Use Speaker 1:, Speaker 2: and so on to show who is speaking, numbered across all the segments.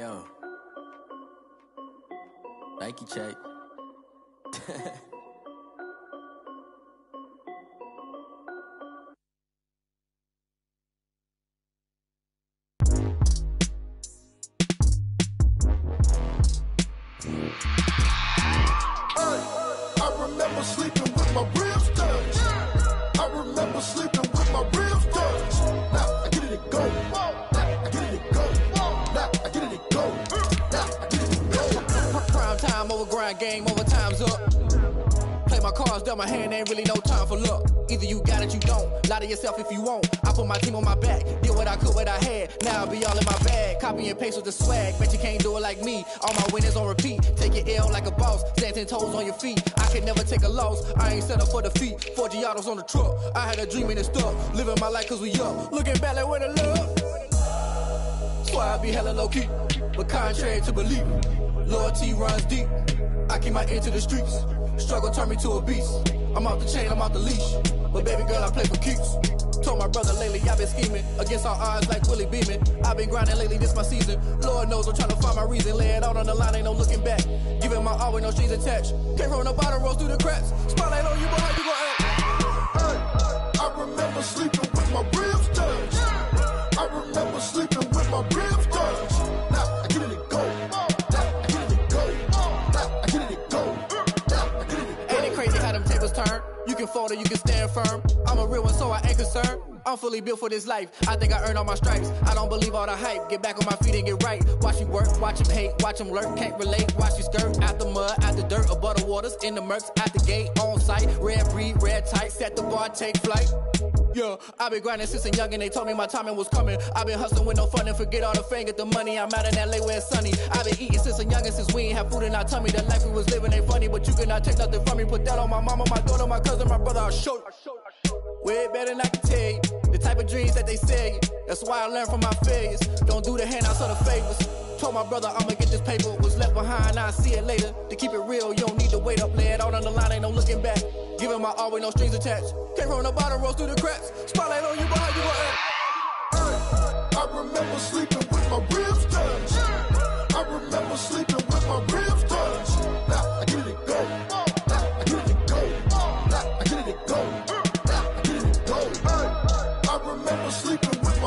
Speaker 1: yo. Nike check.
Speaker 2: if you won't. I put my team on my back, did what I could, what I had. Now I be all in my bag. Copy and paste with the swag. Bet you can't do it like me. All my winners on repeat. Take your L like a boss. Ten toes on your feet. I can never take a loss. I ain't set up for defeat. Forgiatos on the truck. I had a dream and it stuck. Living my life cause we up. Looking back like where the love. Swear I be hella low key, but contrary to belief, loyalty runs deep. I keep my ear to the streets. Struggle turn me to a beast. I'm off the chain, I'm off the leash. But baby girl, I play for keeps. Told my brother lately I've been scheming against all odds like Willie Beamen. I've been grinding lately, this my season. Lord knows I'm trying to find my reason. Lay it out on the line, ain't no looking back. Giving my all with no strings attached. Can't roll no bottle, rolls through the cracks. Spotlight on you, but how you gon' act?
Speaker 3: Hey, I remember sleeping with my ribs touched. I remember sleeping with my ribs touched.
Speaker 2: Or you can stand firm. I'm a real one, so I ain't concerned. I'm fully built for this life. I think I earned all my stripes. I don't believe all the hype. Get back on my feet and get right. Watch you work, watch him hate, watch him lurk. Can't relate, watch you skirt. Out the mud, out the dirt, above the waters, in the murks, out the gate, on site. Red breed, red tight, set the bar, take flight. Yeah, i been grinding since a young and they told me my timing was coming. i been hustling with no fun and forget all the fame, get the money. I'm out in LA where it's sunny. i been eating since a young and since we ain't have food in our tummy. The life we was living ain't funny, but you cannot take nothing from me. Put that on my mama, my daughter, my cousin, my brother. I'll show you. Way better than I can tell you. The type of dreams that they sell you. That's why I learned from my failures. Don't do the handouts or the favors. Told my brother I'ma get this paper. Was left behind, I'll see it later. To keep it real, you don't need to wait up. Lay it on the line, ain't no looking back. Giving my all with no strings attached. Can't roll no bottle, rolls through the cracks. Spotlight on you, but how you gon' act?
Speaker 3: I remember sleeping with my ribs touched. I remember sleeping with my ribs touched. Now I get it go.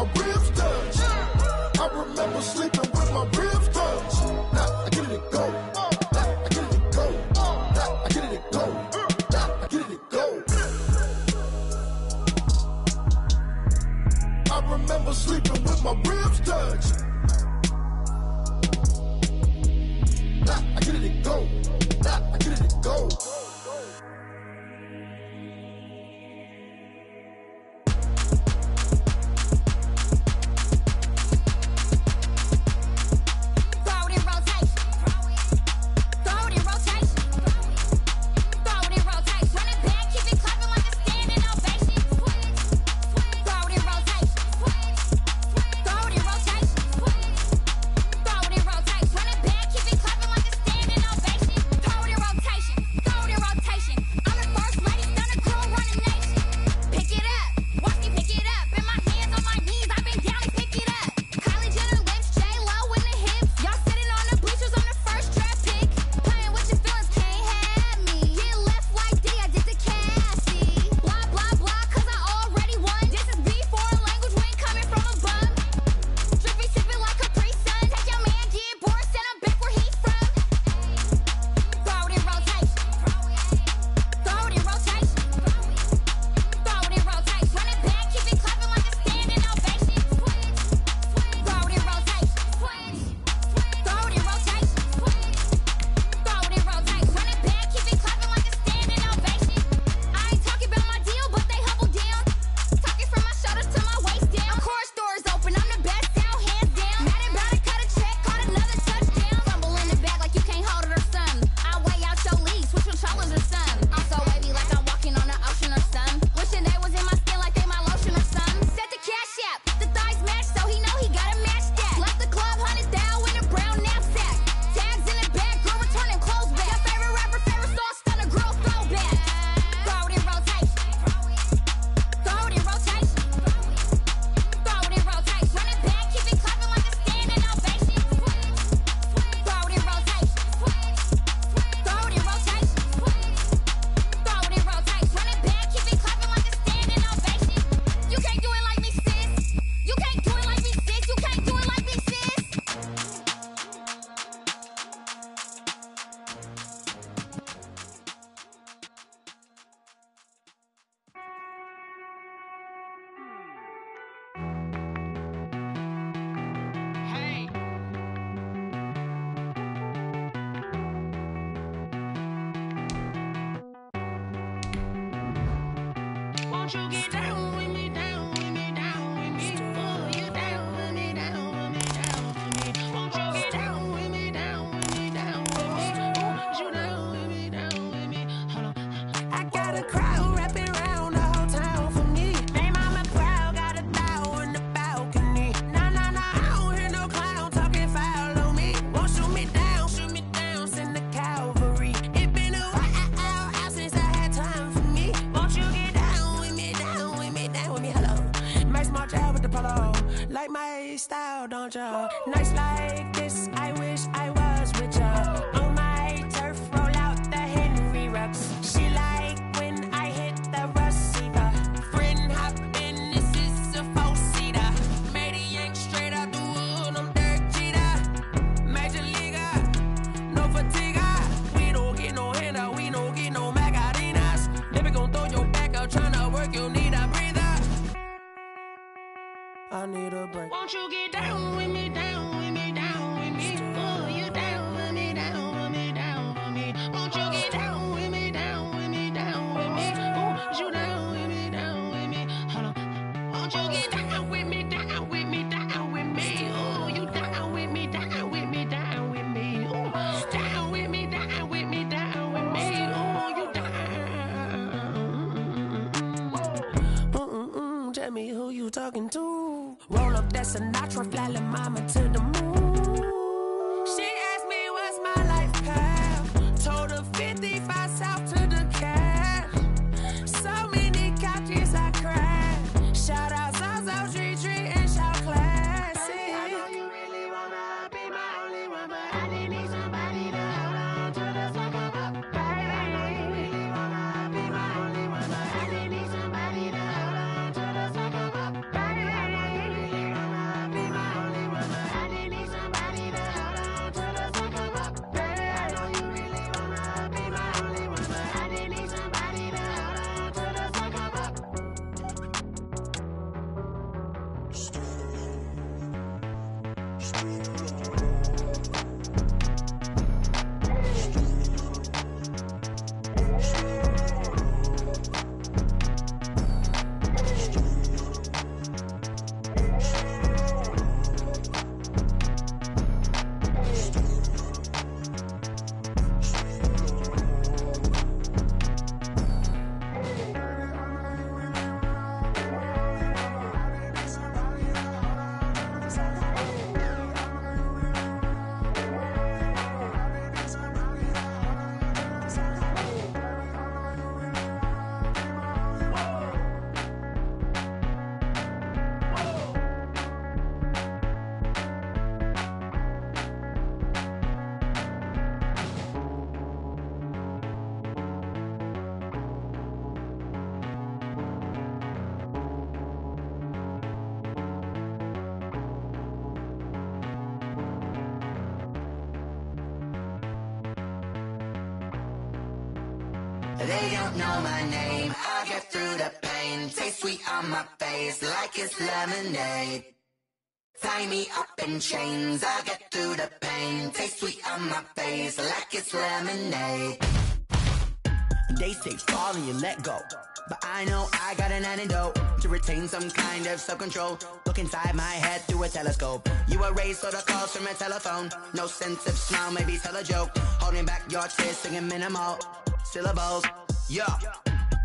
Speaker 3: I remember sleeping Night
Speaker 1: They chains. I get through the pain. Taste sweet on my face like it's lemonade. They say fall and you let go. But I know I got an antidote to retain some kind of self-control. Look inside my head through a telescope. You erase all the calls from a telephone. No sense of smile, maybe tell a joke. Holding back your tears, singing minimal syllables. Yo.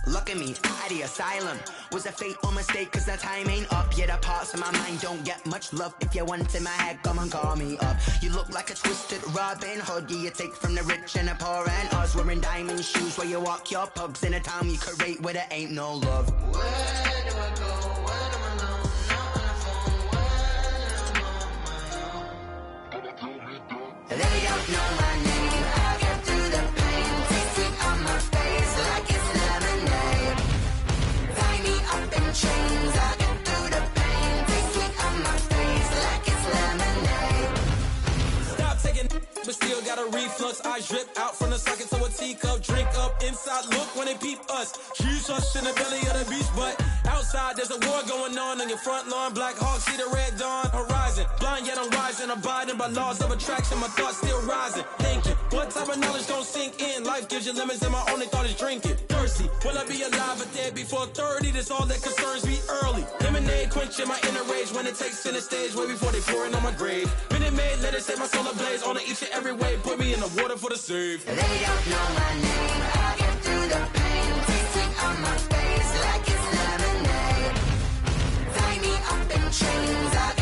Speaker 1: Look at me, out the asylum. Was a fate or mistake, cause the time ain't up. Yet the parts of my mind don't get much love. If you want in my head, come and call me up. You look like a twisted Robin Hood. Yeah, you take from the rich and the poor and us. Wearing diamond shoes where you walk your pugs in a town you create where there ain't no love. Where do I go?
Speaker 4: Got a reflux. I drip out from the socket so a teacup. Drink up inside, look when they peep us. Jesus in the belly of the beast, but outside there's a war going on on your front lawn. Black Hawk, see the red dawn horizon. Blind yet I'm rising, abiding by laws of attraction. My thoughts still rising. Thinking, what type of knowledge don't sink in? Life gives you lemons, and my only thought is drinking. Thirsty, will I be alive or dead before 30? That's all that concerns me early. Lemonade quenching my inner rage when it takes center stage way before they pouring on my grave. Minute Maid, let it set my soul ablaze on each and every way. Put me in the water for the save.
Speaker 1: They don't know my name. I get through the chains. I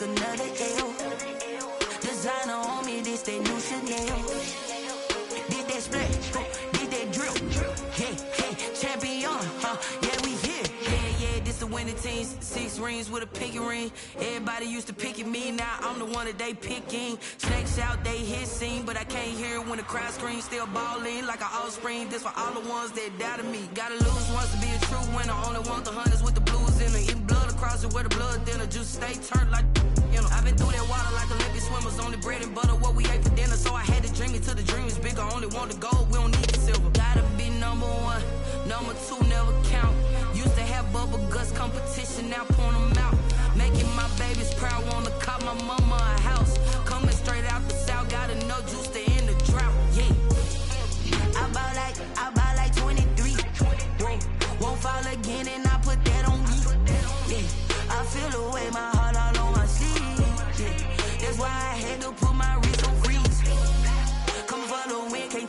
Speaker 5: win, another L. Designer on me, this that new Chanel. Did that splash, did that drill. Yeah, yeah, champion, huh? Yeah, we here. Yeah, yeah, this the winning teams. Six rings with a pinky ring. Everybody used to pick at me, now I'm the one that they picking. Snakes out, they hissing, but I can't hear it when the crowd screams. Still balling like an offspring. This for all the ones that doubted me. Gotta lose once to be a true winner. Only want the hunters with the blues in it. Where the blood thinner. Juice stay turned like you know. I've been through that water like Olympic swimmers. Only bread and butter, what we ate for dinner. So I had to dream it till the dream is bigger. Only want the gold, we don't need the silver. Gotta be number one, number two never count. Used to have bubble guts competition, now point 'em out. Making my babies proud, wanna cop my mama a house.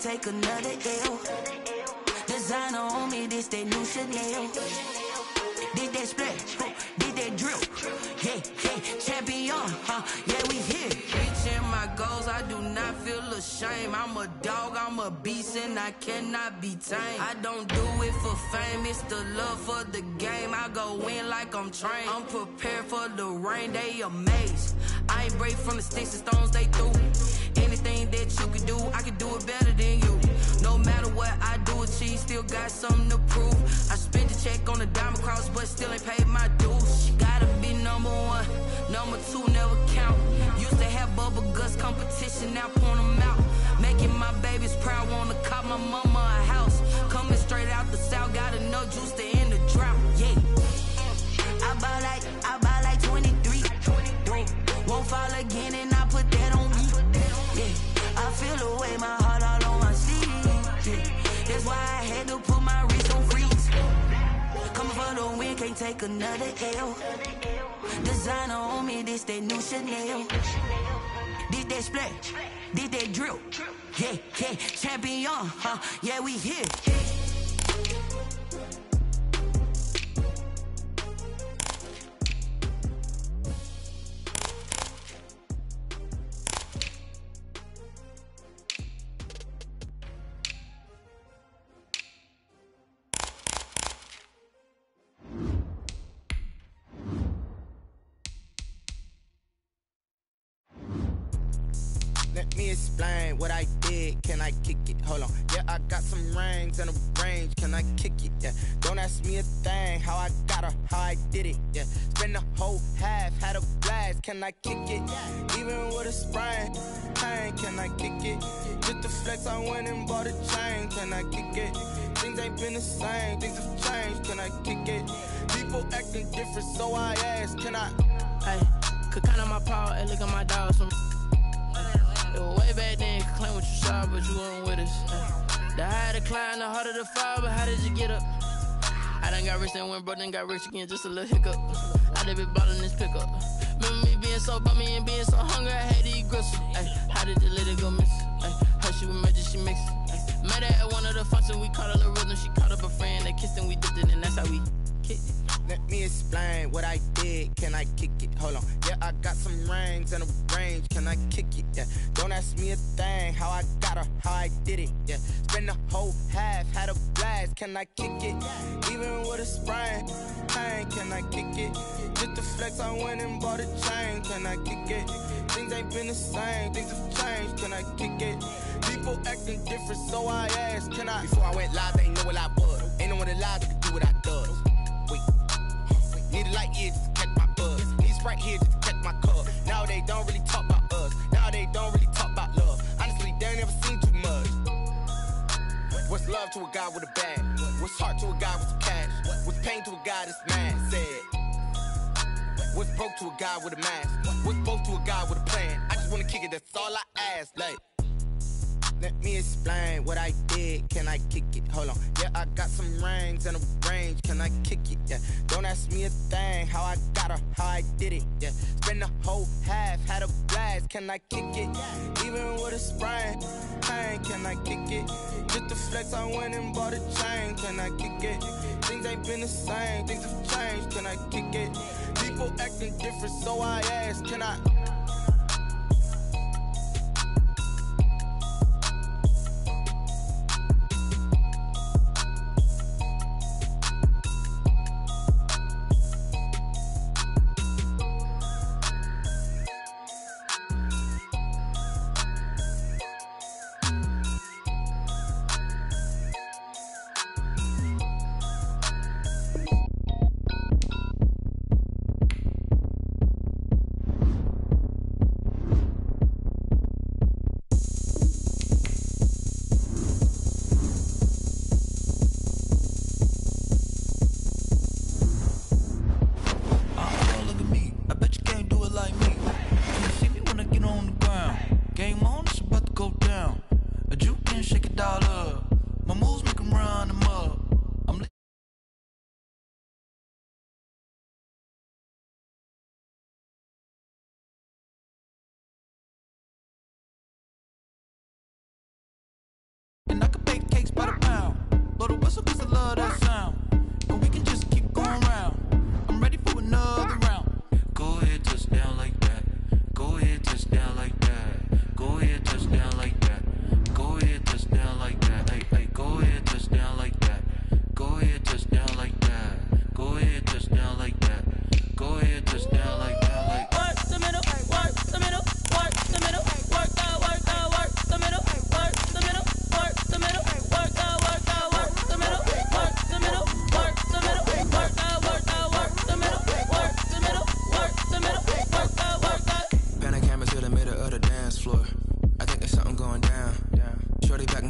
Speaker 5: Take another L. Designer on me, this that new Chanel. Did that splash, did that drill. Yeah, yeah, champion, huh? Ashamed. I'm a dog, I'm a beast, and I cannot be tamed. I don't do it for fame, it's the love for the game. I go in like I'm trained. I'm prepared for the rain, they amazed. I ain't break from the sticks and stones they threw. Anything that you can do, I can do it better than you. No matter what I do, achieve, still got something to prove. I spent the check on the diamond cross, but still ain't paid my dues. She Gotta be number one, number two never count. Used to have bubble guts competition, now them out. Making my babies proud, wanna cop my mama a house. Coming straight out the south, gotta know juice to end the drought. Yeah. I ball like, I ball like 23. Won't, fall again and I put that on me. Yeah, I feel the way my heart all on my sleeve. Yeah, that's why I had to put my wrist on freeze. Coming for the win, can't take another L. Designer on me, this that new Chanel. Did that splash, did that drill. Yeah, yeah, champion, huh? Yeah, we here.
Speaker 6: Can I kick it? Hold on. Yeah, I got some rings and a range. Can I kick it? Yeah. Don't ask me a thing. How I got her, how I did it. Yeah, spend the whole half, had a blast. Can I kick it? Even with a sprain, pain, can I kick it? Just the flex, I went and bought a chain. Can I kick it? Things ain't been the same, things have changed. Can I kick it? People acting different, so I ask, can I?
Speaker 7: Hey, could count on my power, and look at my dogs. Way back then, claim what you saw, but you weren't with us. The higher the climb, the harder the fall, but how did you get up? I done got rich and went broke, then got rich again, just a little hiccup. I done been ballin' this pickup. Remember me being so bummy and being so hungry, I had to eat gristle. Ay, how did the little go miss? Ay, her she was magic, she mixed. Ay, met her at one of the functions, we caught a little rhythm, she caught up a friend, they kissed and we dipped it, and that's how we kicked it.
Speaker 6: Let me explain what I did. Can I kick it? Hold on. Yeah, I got some rings and a range. Can I kick it? Yeah. Don't ask me a thing. How I got her, how I did it. Yeah. Spend the whole half, had a blast. Can I kick it? Even with a sprain, pain. Can I kick it? Just the flex, I went and bought a chain. Can I kick it? Things ain't been the same. Things have changed. Can I kick it? People acting different, so I asked. Can I? Before I went live, they ain't know what I was. Ain't no one alive that could do what I does. Need a light here just catch my buzz. Need Sprite here just to catch my cup. Now they don't really talk about us. Now they don't really talk about love. Honestly, they never seen too much. What's love to a guy with a bag? What's heart to a guy with cash? What's pain to a guy that's mad? Said. What's broke to a guy with a mask? What's both to a guy with a plan? I just wanna kick it, that's all I ask. Like, let me explain what I did. Can I kick it? Hold on. Yeah, I got some rings and a range. Can I kick it? Yeah. Don't ask me a thing. How I got her, how I did it. Yeah. Spend the whole half, had a blast. Can I kick it? Even with a sprain, pain. Can I kick it? Just the flex, I went and bought a chain. Can I kick it? Things ain't been the same. Things have changed. Can I kick it? People acting different, so I ask. Can I?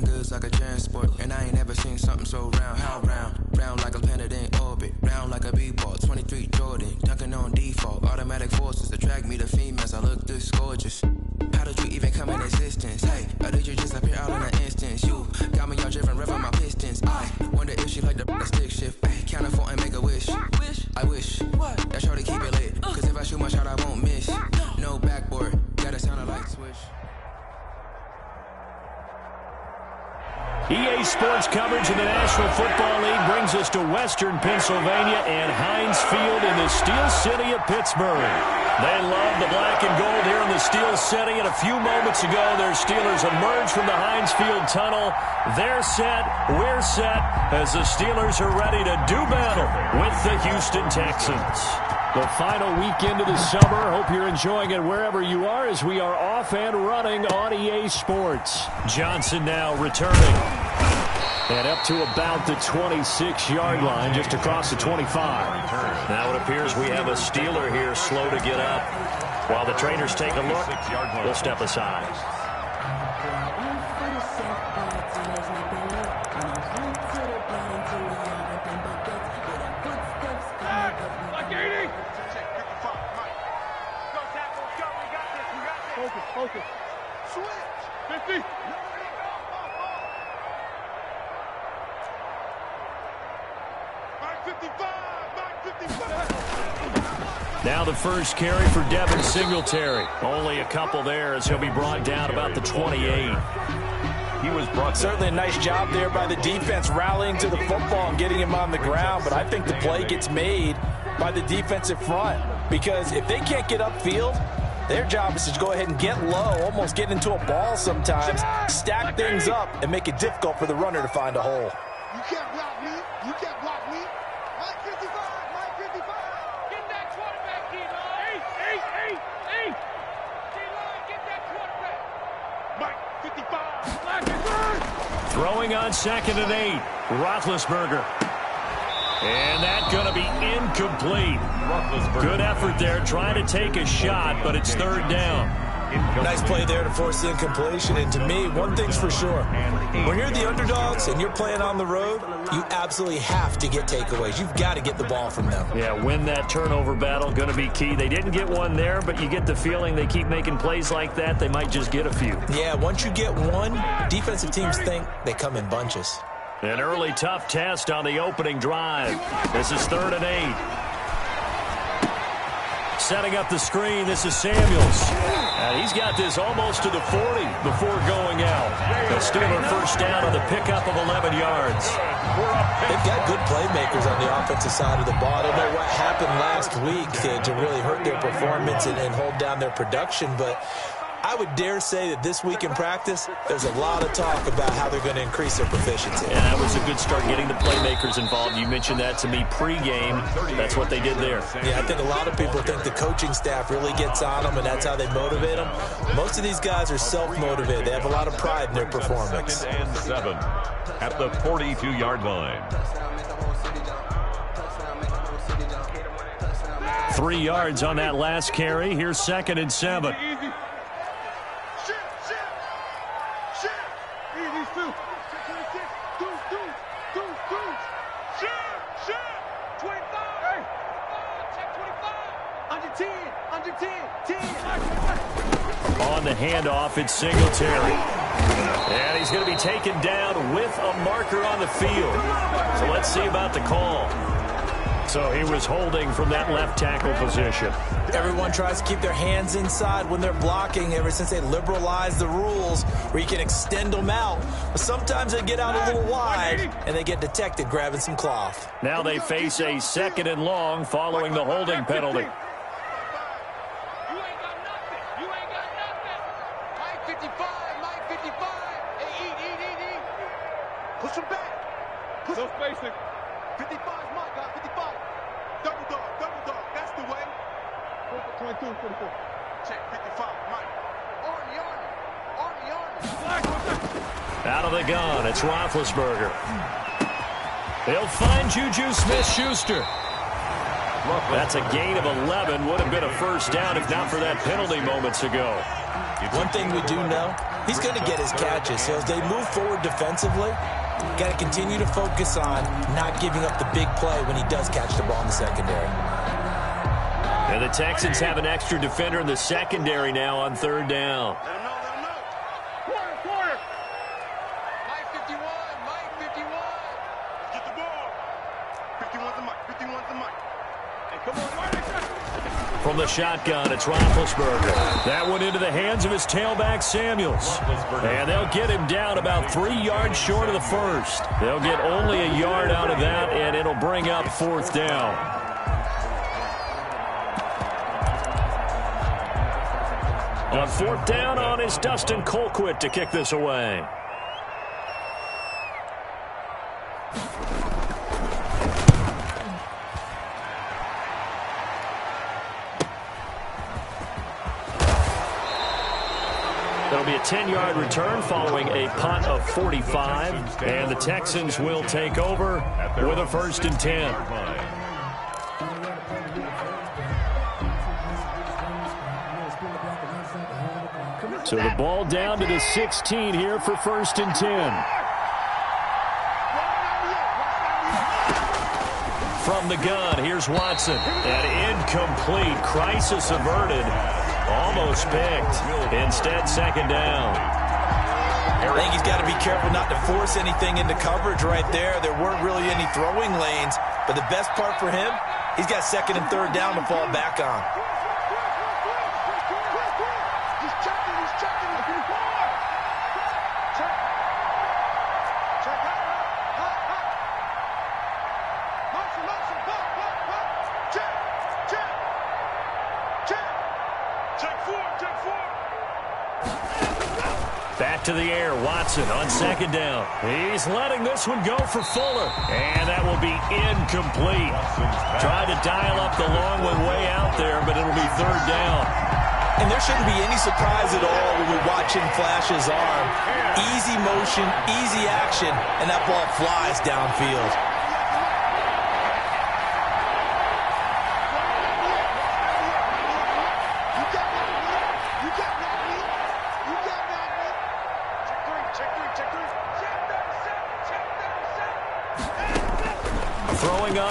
Speaker 8: Packing goods like a transport. And I ain't never seen something so round. How round? Round like a planet in orbit. Round like a b-ball. 23 Jordan. Dunking on default. Automatic forces attract me to females. I look this gorgeous. How did you even come in existence? Hey, or did you just appear out in an instance? You got me all driven, revving my pistons. I wonder if she like the, stick shift. Ay, count it four and make a wish.
Speaker 9: wish.
Speaker 8: I wish
Speaker 9: What?
Speaker 8: that shorty keep it lit. Cause if I shoot my shot, I won't miss. No backboard, gotta sound a light switch.
Speaker 10: EA Sports coverage of the National Football League brings us to Western Pennsylvania and Heinz Field in the Steel City of Pittsburgh. They love the black and gold here in the Steel City, and a few moments ago, their Steelers emerged from the Heinz Field tunnel. They're set, we're set, as the Steelers are ready to do battle with the Houston Texans. The final weekend of the summer. Hope you're enjoying it wherever you are as we are off and running on EA Sports. Johnson now returning. And up to about the 26-yard line, just across the 25. Now it appears we have a Steeler here slow to get up. While the trainers take a look, we'll step aside.
Speaker 3: Focus, focus. Switch. 50. Mike 55. Mike 55.
Speaker 10: Now the first carry for Devin Singletary. Only a couple there as he'll be brought down about the 28.
Speaker 11: He was brought certainly a nice job there by the defense rallying to the football and getting him on the ground. But I think the play gets made by the defensive front because if they can't get upfield, their job is to go ahead and get low, almost get into a ball sometimes, stack things up, and make it difficult for the runner to find a hole.
Speaker 3: You can't block me. You can't block me. Mike 55. Mike 55. Get that quarterback, D-line. Eight, eight, eight, eight. D-line, get that quarterback. Mike 55. Black and good.
Speaker 10: Throwing on second and eight. Roethlisberger. And that's going to be incomplete. Good effort there, trying to take a shot, but it's third down.
Speaker 11: Nice play there to force the incompletion. And to me, one thing's for sure. When you're the underdogs and you're playing on the road, you absolutely have to get takeaways. You've got to get the ball from them.
Speaker 10: Yeah, win that turnover battle, going to be key. They didn't get one there, but you get the feeling they keep making plays like that, they might just get a few.
Speaker 11: Yeah, once you get one, defensive teams think they come in bunches.
Speaker 10: An early tough test on the opening drive. This is third and eight. Setting up the screen, this is Samuels. And he's got this almost to the 40 before going out. The Steeler first down on the pickup of 11 yards.
Speaker 11: They've got good playmakers on the offensive side of the ball. I don't know what happened last week to, to really hurt their performance and, and hold down their production, but I would dare say that this week in practice, there's a lot of talk about how they're going to increase their proficiency.
Speaker 10: And that was a good start getting the playmakers involved. You mentioned that to me pregame. That's what they did there.
Speaker 11: Yeah, I think a lot of people think the coaching staff really gets on them, and that's how they motivate them. Most of these guys are self-motivated. They have a lot of pride in their performance.
Speaker 12: Second and seven at the 42-yard line.
Speaker 10: Three yards on that last carry. Here's second and seven.
Speaker 3: Easy. Shit, shit. Shit. Easy, two. 26. Two, two. Two, two. Shit, shit. 25. Hey. Check 25. Under 10. Under 10. 10.
Speaker 10: On the handoff, it's Singletary. And he's going to be taken down with a marker on the field. So let's see about the call. So he was holding from that left tackle position.
Speaker 11: Everyone tries to keep their hands inside when they're blocking ever since they liberalized the rules where you can extend them out. But sometimes they get out a little wide and they get detected grabbing some cloth.
Speaker 10: Now they face a second and long following the holding penalty.
Speaker 3: You ain't got nothing. You ain't got nothing. Mike 55. Mike 55. Hey, eat, eat, eat, eat. Push him back. Push no spacing. 55 is Mike, guys. 55. Double dog. Double dog. That's the way. 22, 44. Check 55. Mike. Army, Army. Army, Army.
Speaker 10: Out of the gun, it's Roethlisberger. They'll find Juju Smith-Schuster. That's a gain of 11. Would have been a first down if not for that penalty moments ago.
Speaker 11: One thing we do know, he's going to get his catches. So as they move forward defensively, got to continue to focus on not giving up the big play when he does catch the ball in the secondary.
Speaker 10: And the Texans have an extra defender in the secondary now on third down.
Speaker 3: Let him know, let him know. Quarter, quarter. Mike 51, Mike 51. Get the ball. 51's the Mike, 51's the Mike. Hey, come on, Mike.
Speaker 10: From the shotgun, it's Roethlisberger. That one into the hands of his tailback, Samuels. And they'll get him down about three yards short of the first. They'll get only a yard out of that, and it'll bring up fourth down. On fourth down on is Dustin Colquitt to kick this away. 10-yard return following a punt of 45, and the Texans will take over with a first and 10. So the ball down to the 16 here for first and 10. From the gun, here's Watson. An incomplete crisis averted. Almost picked. Instead, second down.
Speaker 11: I think he's got to be careful not to force anything into coverage right there. There weren't really any throwing lanes, but the best part for him, he's got second and third down to fall back on.
Speaker 10: On second down. He's letting this one go for Fuller. And that will be incomplete. Tried to dial up the long one way out there, but it'll be third down.
Speaker 11: And there shouldn't be any surprise at all when we watch him flash his arm. Easy motion, easy action, and that ball flies downfield.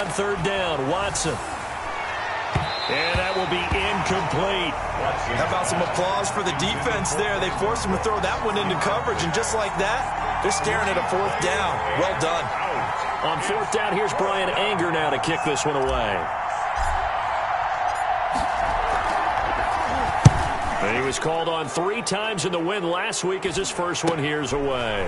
Speaker 10: on third down. Watson. And that will be incomplete.
Speaker 11: How about some applause for the defense there? They forced him to throw that one into coverage, and just like that, they're staring at a fourth down. Well done.
Speaker 10: On fourth down, here's Bryan Anger now to kick this one away. And he was called on three times in the win last week as his first one here's away.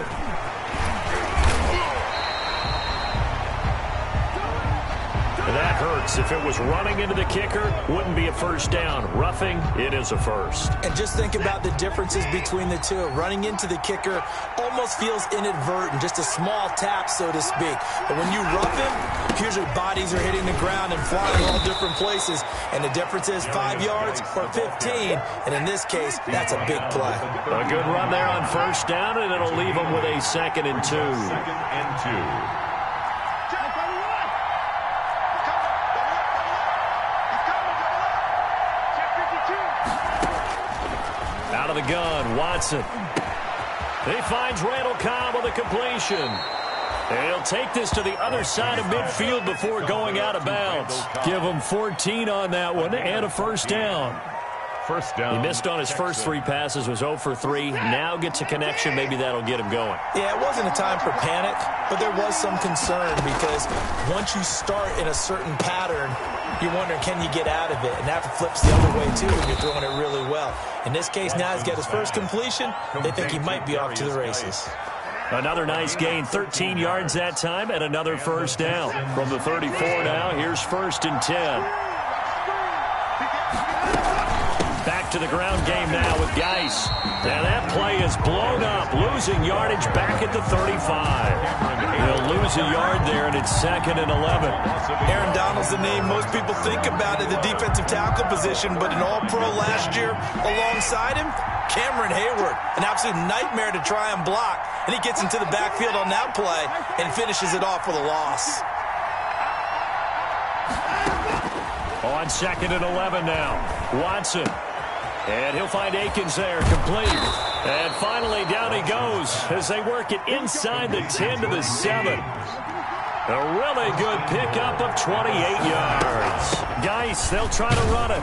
Speaker 10: That. If it was running into the kicker, wouldn't be a first down. Roughing, it is a first.
Speaker 11: And just think about the differences between the two. Running into the kicker almost feels inadvertent, just a small tap, so to speak. But when you rough him, here's your bodies are hitting the ground and flying all different places. And the difference is five yards or 15. And in this case, that's a big play.
Speaker 10: A good run there on first down, and it'll leave them with a second and two.
Speaker 12: Second and two.
Speaker 10: Of the gun. Watson. He finds Randall Cobb with a completion. He'll take this to the other side of midfield before going out of bounds. Give him 14 on that one and a first down.
Speaker 12: First down.
Speaker 10: He missed on his first three passes, was 0 for 3. Now gets a connection. Maybe that'll get him going.
Speaker 11: Yeah, it wasn't a time for panic, but there was some concern because once you start in a certain pattern, you're wondering, can you get out of it? And that flips the other way, too, when you're throwing it really well. In this case, now he's got his first completion. They think he might be off to the races.
Speaker 10: Another nice gain, 13 yards that time, and another first down. From the 34 now, here's first and 10. To the ground game now with Guice. And that play is blown up, losing yardage back at the 35. He'll lose a yard there, and it's second and 11.
Speaker 11: Aaron Donald's the name most people think about at the defensive tackle position, but an all-pro last year alongside him, Cameron Heyward, an absolute nightmare to try and block. And he gets into the backfield on that play and finishes it off with a loss.
Speaker 10: On second and 11 now. Watson and he'll find Akins there, complete. And finally, down he goes as they work it inside the 10 to the 7. A really good pickup of 28 yards. Guice, they'll try to run it.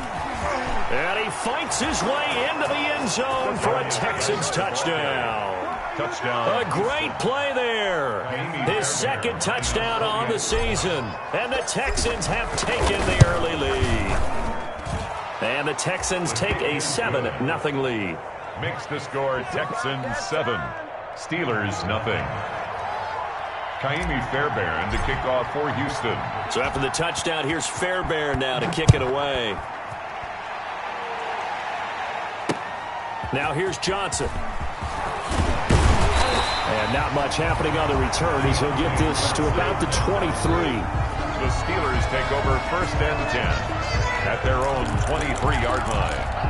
Speaker 10: And he fights his way into the end zone for a Texans touchdown.
Speaker 12: Touchdown.
Speaker 10: A great play there. His second touchdown on the season. And the Texans have taken the early lead. And the Texans take a 7-0 lead.
Speaker 12: Makes the score Texans 7, Steelers nothing. Ka'imi Fairbairn to kick off for Houston.
Speaker 10: So after the touchdown, here's Fairbairn now to kick it away. Now here's Johnson. And not much happening on the return as he'll get this to about the 23.
Speaker 12: The Steelers take over first and 10 at their own 23-yard line.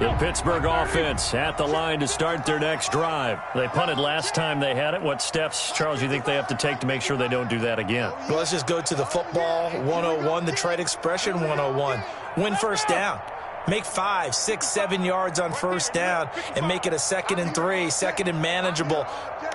Speaker 10: The Pittsburgh offense at the line to start their next drive. They punted last time they had it. What steps, Charles, you think they have to take to make sure they don't do that again?
Speaker 11: Well, let's just go to the football 101, the trade expression 101. Win first down. Make five, six, seven yards on first down and make it a second and three, second and manageable.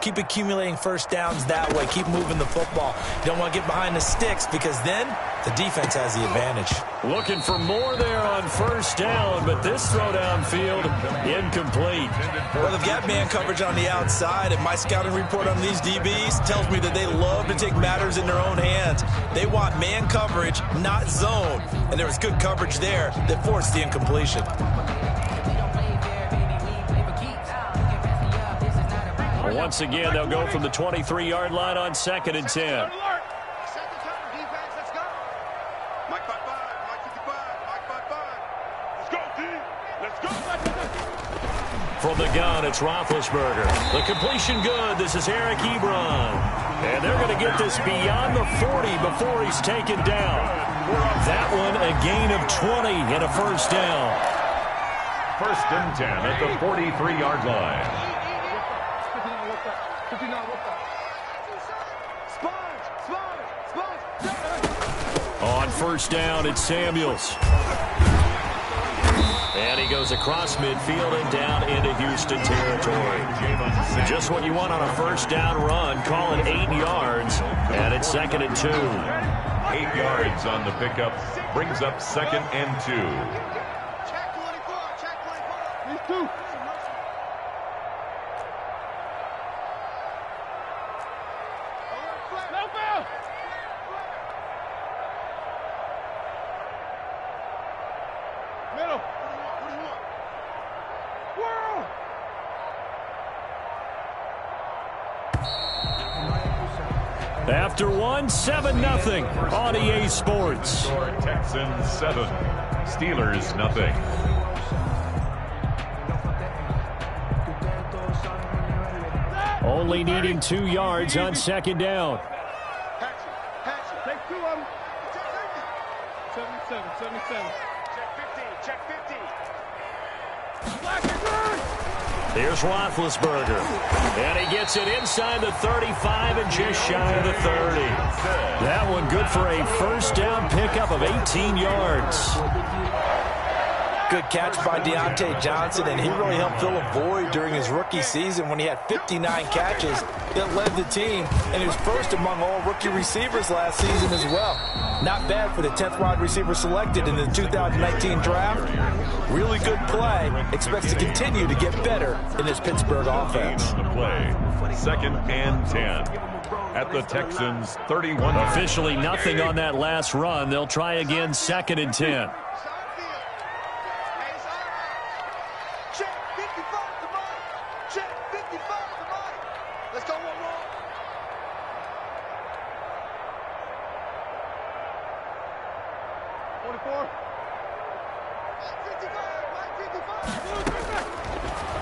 Speaker 11: Keep accumulating first downs that way. Keep moving the football. You don't want to get behind the sticks because then the defense has the advantage.
Speaker 10: Looking for more there on first down, but this throw downfield incomplete.
Speaker 11: Well, they've got man coverage on the outside, and my scouting report on these DBs tells me that they love to take matters in their own hands. They want man coverage, not zone, and there was good coverage there that forced the incompletion.
Speaker 10: Once again, they'll go from the 23-yard line on second and 10. From the gun, it's Roethlisberger. The completion good. This is Eric Ebron. And they're going to get this beyond the 40 before he's taken down. That one a gain of 20 and a first down.
Speaker 12: First and 10 at the 43-yard line.
Speaker 10: On first down, it's Samuels. And he goes across midfield and down into Houston territory. Just what you want on a first down run. Call it eight yards. And it's second and two.
Speaker 12: Eight yards on the pickup. Brings up second and two.
Speaker 10: After one, 7-0 on EA Sports.
Speaker 12: Texans 7, Steelers nothing.
Speaker 10: Only needing two yards on second down.
Speaker 13: Take two of them. 77, 77. Check 15, check 15.
Speaker 10: Here's Roethlisberger. And he gets it inside the 35 and just shy of the 30. That one good for a first down pickup of 18 yards.
Speaker 11: Good catch by Diontae Johnson, and he really helped fill a void during his rookie season when he had 59 catches that led the team, and he was first among all rookie receivers last season as well. Not bad for the 10th wide receiver selected in the 2019 draft. Really good play. Expects to continue to get better in this Pittsburgh offense.
Speaker 12: The play, second and 10 at the Texans 31.
Speaker 10: Officially nothing on that last run. They'll try again second and 10.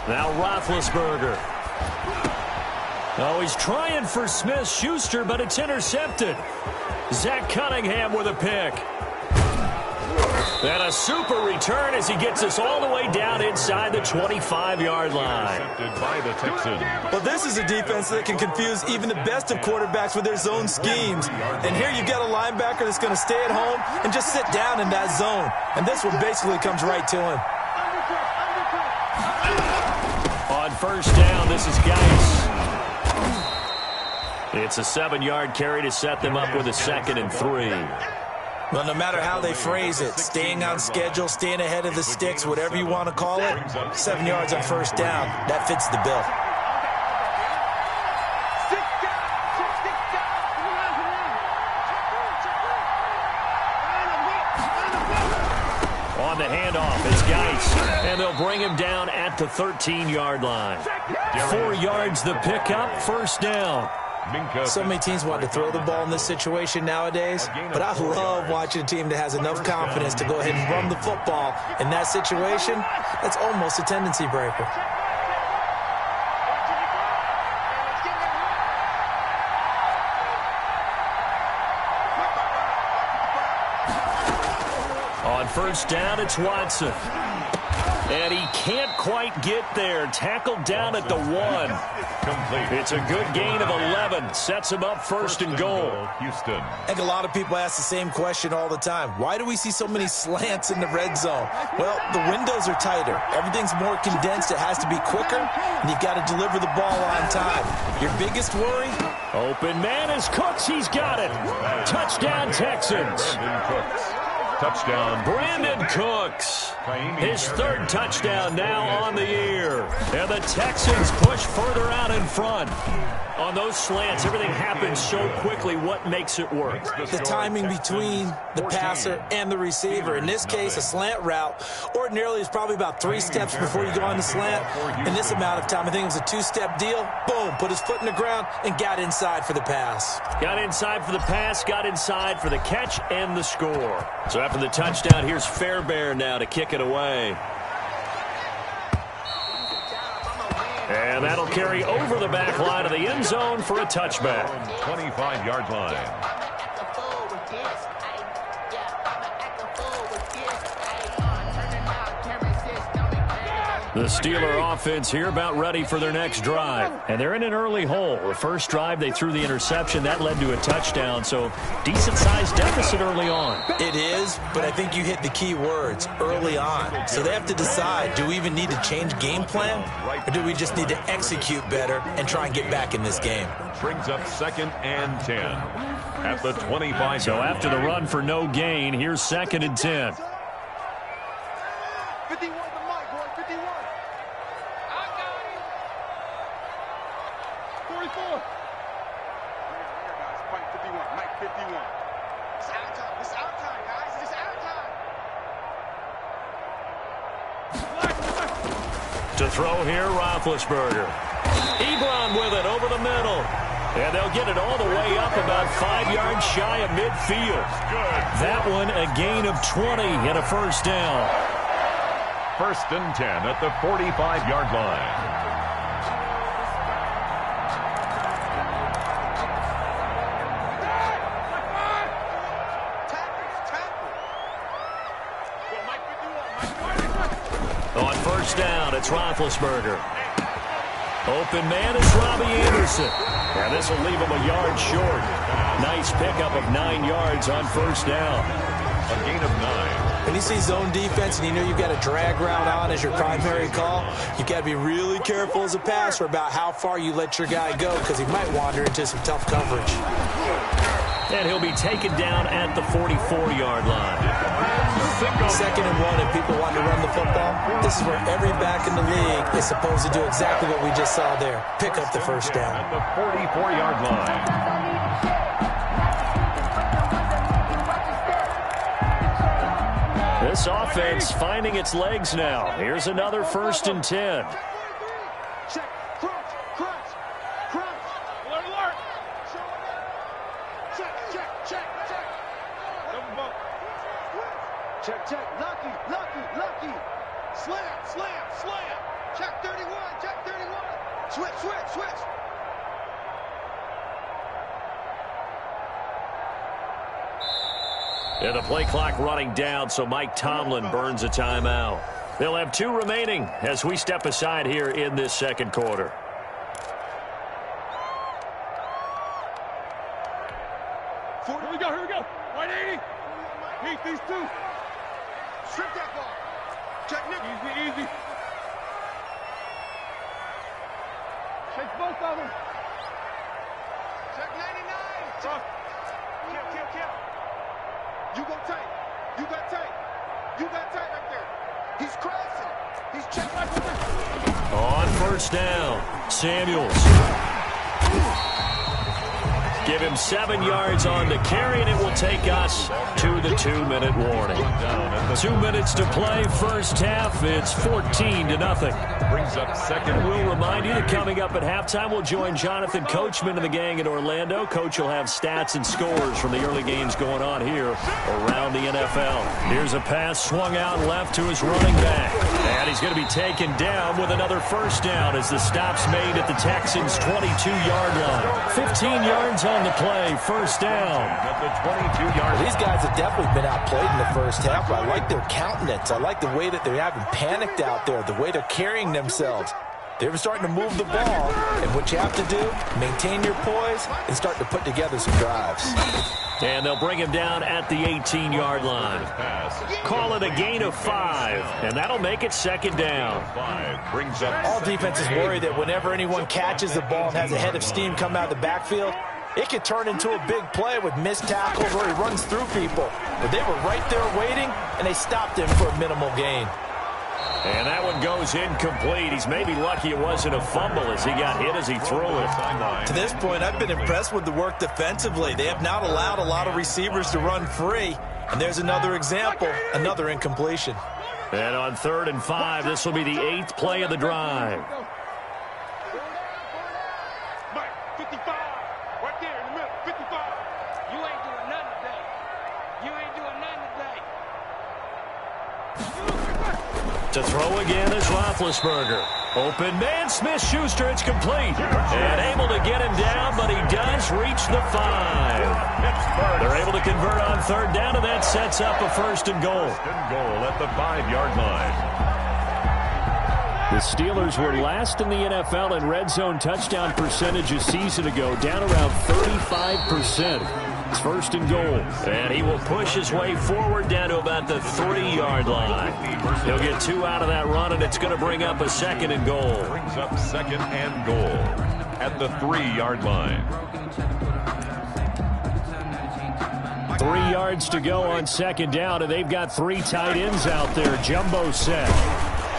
Speaker 10: Now Roethlisberger. Oh, he's trying for Smith-Schuster, but it's intercepted. Zach Cunningham with a pick. And a super return as he gets us all the way down inside the 25-yard line.
Speaker 12: By the Texans.
Speaker 11: Well, this is a defense that can confuse even the best of quarterbacks with their zone schemes. And here you've got a linebacker that's going to stay at home and just sit down in that zone. And this one basically comes right to him.
Speaker 10: On first down, this is Guice. It's a seven-yard carry to set them up with a second and three.
Speaker 11: Well, no matter how they phrase it, staying on schedule, staying ahead of the sticks, whatever you want to call it, seven yards on first down, that fits the bill.
Speaker 10: On the handoff is Guice, and they'll bring him down at the 13-yard line. Four yards the pickup, first down.
Speaker 11: So many teams want to throw the ball in this situation nowadays, but I love watching a team that has enough confidence to go ahead and run the football. In that situation, that's almost a tendency breaker.
Speaker 10: On first down, it's Watson. And he can't quite get there. Tackled down at the one.
Speaker 12: Complete.
Speaker 10: It's a good gain of 11. Sets him up first and goal.
Speaker 12: Houston.
Speaker 11: I think a lot of people ask the same question all the time. Why do we see so many slants in the red zone? Well, the windows are tighter. Everything's more condensed. It has to be quicker, and you've got to deliver the ball on time. Your biggest worry?
Speaker 10: Open man is Cooks. He's got it. Touchdown, Texans.
Speaker 12: Brandin Cooks. Touchdown.
Speaker 10: Brandin Cooks. His third touchdown now on the year. And the Texans push further out in front. On those slants, everything happens so quickly. What makes it work?
Speaker 11: The timing between the passer and the receiver. In this case, a slant route ordinarily is probably about three steps before you go on the slant. In this amount of time, I think it was a two-step deal. Boom, put his foot in the ground and got inside for the pass.
Speaker 10: Got inside for the pass, got inside for the catch and the score. So after the touchdown, here's Fairbairn now to kick it away. And that'll carry over the back line of the end zone for a touchback.
Speaker 12: 25-yard line.
Speaker 10: The Steeler offense here about ready for their next drive. And they're in an early hole. The first drive, they threw the interception. That led to a touchdown. So decent-sized deficit early on.
Speaker 11: It is, but I think you hit the key words, early on. So they have to decide, do we even need to change game plan? Or do we just need to execute better and try and get back in this game?
Speaker 12: Brings up second and 10 at the 25.
Speaker 10: So after the run for no gain, here's second and 10.
Speaker 13: 51 to Mike, boy, 51. I got it. 44. Mike 51, Mike 51. It's our time. It's our time, guys. It's our time.
Speaker 10: To throw here, Roethlisberger. Ebron with it over the middle. And they'll get it all the way up about five yards shy of midfield. That one a gain of 20 and a first down.
Speaker 12: First and 10 at the 45-yard line.
Speaker 10: It's Roethlisberger. Open man is Robby Anderson. And this will leave him a yard short. Nice pickup of nine yards on first down.
Speaker 12: A gain of nine.
Speaker 11: When you see zone defense and you know you've got a drag route on as your primary call, you've got to be really careful as a passer about how far you let your guy go because he might wander into some tough coverage.
Speaker 10: And he'll be taken down at the 44-yard line.
Speaker 11: Second and one, if people want to run the football, this is where every back in the league is supposed to do exactly what we just saw there. Pick up the first down.
Speaker 12: At the 44-yard line.
Speaker 10: This offense finding its legs now. Here's another first and 10.
Speaker 13: Check, crunch, crunch, crunch. Alert, alert. Check, check, check, check. Double bump. Check, check. Lucky, lucky, lucky. Slam, slam, slam. Check 31, check 31. Switch, switch, switch.
Speaker 10: And the running down, so Mike Tomlin burns a timeout. They'll have two remaining as we step aside here in this second quarter. Halftime, we'll join Jonathan Coachman and the gang in Orlando. Coach will have stats and scores from the early games going on here around the NFL. Here's a pass swung out left to his running back. And he's going to be taken down with another first down as the stop's made at the Texans' 22-yard line. 15 yards on on the play. First down.
Speaker 12: At the 22-yard
Speaker 11: These guys have definitely been outplayed in the first half, but I like their countenance. I like the way that they're having panicked out there, the way they're carrying themselves. They're starting to move the ball, and what you have to do, maintain your poise and start to put together some drives.
Speaker 10: And they'll bring him down at the 18-yard line. Call it a gain of five, and that'll make it second down.
Speaker 12: Five brings up
Speaker 11: All defenses worry that whenever anyone catches the ball and has a head of steam come out of the backfield, it could turn into a big play with missed tackles or he runs through people. But they were right there waiting, and they stopped him for a minimal gain.
Speaker 10: And that one goes incomplete. He's maybe lucky it wasn't a fumble as he got hit as he threw it.
Speaker 11: To this point, I've been impressed with the work defensively. They have not allowed a lot of receivers to run free. And there's another example, another incompletion.
Speaker 10: And on third and five, this will be the eighth play of the drive.
Speaker 13: Mike, 55. Right there in the middle, 55. You ain't doing nothing today. You ain't doing nothing today.
Speaker 10: To throw again is Roethlisberger. Open man, Smith-Schuster, it's complete. And able to get him down, but he does reach the five. They're able to convert on third down, and that sets up a first and goal.
Speaker 12: first and goal at the five-yard line.
Speaker 10: The Steelers were last in the NFL in red zone touchdown percentage a season ago, down around 35%. It's first and goal. And he will push his way forward down to about the three-yard line. He'll get two out of that run, and it's going to bring up a second and goal.
Speaker 12: Brings up second and goal at the three-yard line.
Speaker 10: Three yards to go on second down, and they've got three tight ends out there. Jumbo set.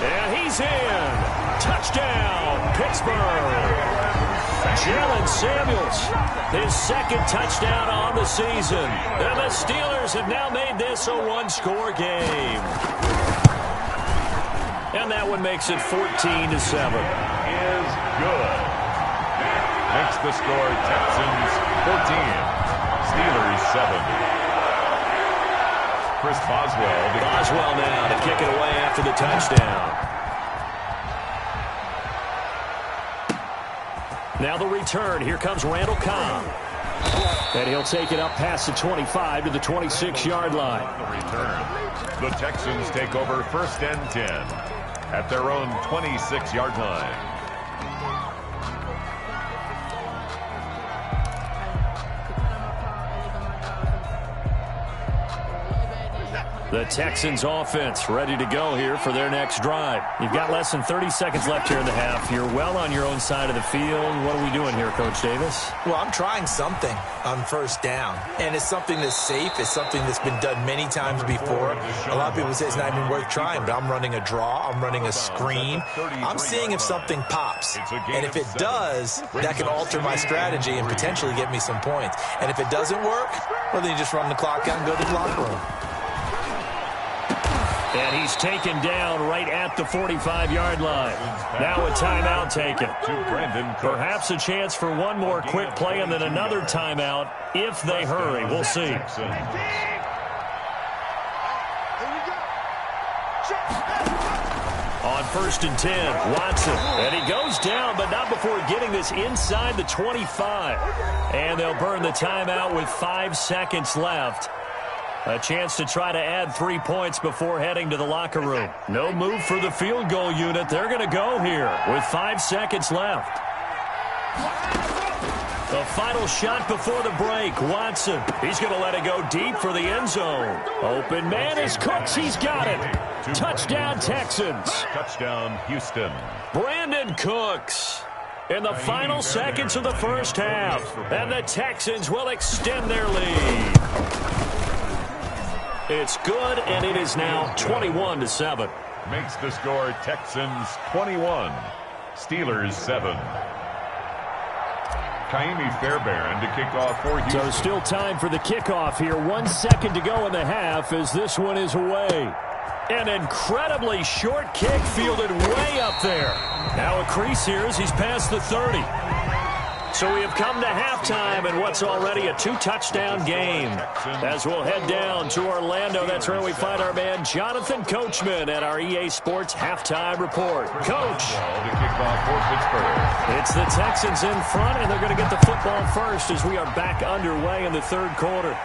Speaker 10: And he's in. Touchdown, Pittsburgh. Jaylen Samuels, his second touchdown on the season. And the Steelers have now made this a one-score game. And that one makes it 14 to 7.
Speaker 12: Is good. Makes the score Texans 14, Steelers 7. Chris Boswell.
Speaker 10: Boswell now to kick it away after the touchdown. Now the return. Here comes Randall Cobb. And he'll take it up past the 25 to the 26-yard line.
Speaker 12: The return. The Texans take over first and 10 at their own 26-yard line.
Speaker 10: The Texans offense ready to go here for their next drive. You've got less than 30 seconds left here in the half. You're well on your own side of the field. What are we doing here, Coach Davis?
Speaker 11: Well, I'm trying something on first down, and it's something that's safe. It's something that's been done many times before. A lot of people say it's not even worth trying, but I'm running a draw. I'm running a screen. I'm seeing if something pops, and if it does, that can alter my strategy and potentially get me some points. And if it doesn't work, well, then you just run the clock out and go to the locker room.
Speaker 10: And he's taken down right at the 45-yard line. Now a timeout taken.
Speaker 12: To Brandin Cooks.
Speaker 10: Perhaps a chance for one more quick play and then another timeout if they hurry. We'll see. On first and 10, Watson. And he goes down, but not before getting this inside the 25. And they'll burn the timeout with five seconds left. A chance to try to add three points before heading to the locker room. No move for the field goal unit. They're going to go here with five seconds left. The final shot before the break. Watson. He's going to let it go deep for the end zone. Open man is Cooks. He's got it. Touchdown Texans.
Speaker 12: Touchdown Houston.
Speaker 10: Brandin Cooks. In the final seconds of the first half. And the Texans will extend their lead. It's good, and it is now 21 to 7.
Speaker 12: Makes the score Texans 21, Steelers 7. Kaimi Fairbairn to kick off for Houston.
Speaker 10: So still time for the kickoff here. One second to go in the half as this one is away. An incredibly short kick fielded way up there. Now a crease here as he's past the 30. So we have come to halftime in what's already a two-touchdown game. As we'll head down to Orlando, that's where we find our man Jonathan Coachman at our EA Sports Halftime Report. Coach. It's the Texans in front, and they're going to get the football first as we are back underway in the third quarter.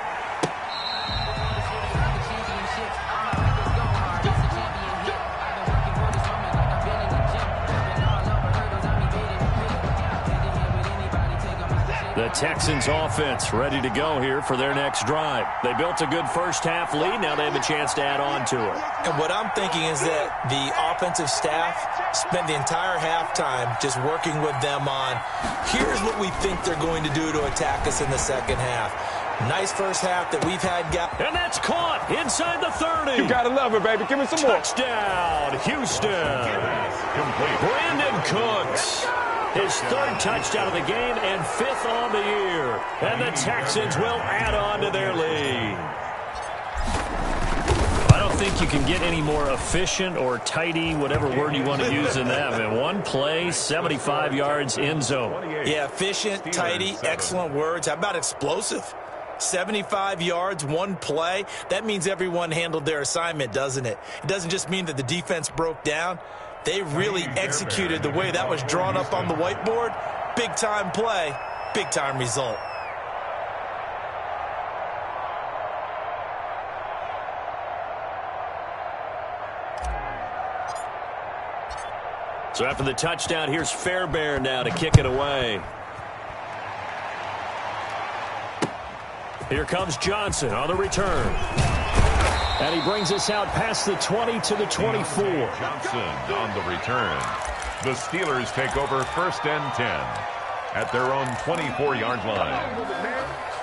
Speaker 10: The Texans offense ready to go here for their next drive. They built a good first half lead. Now they have a chance to add on to it.
Speaker 11: And what I'm thinking is that the offensive staff spent the entire halftime just working with them on here's what we think they're going to do to attack us in the second half. Nice first half that we've had.
Speaker 10: And that's caught inside the 30.
Speaker 14: You got to love it, baby. Give me some
Speaker 10: Touchdown, more. Touchdown, Houston. Complete. Brandin Cooks. His third touchdown of the game and fifth on the year. And the Texans will add on to their lead. I don't think you can get any more efficient or tidy, whatever word you want to use in that. Man, one play, 75 yards in zone.
Speaker 11: Yeah, efficient, tidy, excellent words. How about explosive? 75 yards, one play. That means everyone handled their assignment, doesn't it? It doesn't just mean that the defense broke down. They really executed the way that was drawn up on the whiteboard. Big time play, big time result.
Speaker 10: So after the touchdown, here's Fairbairn now to kick it away. Here comes Johnson on the return. And he brings us out past the 20 to the 24.
Speaker 12: Johnson on the return. The Steelers take over first and 10 at their own 24-yard line.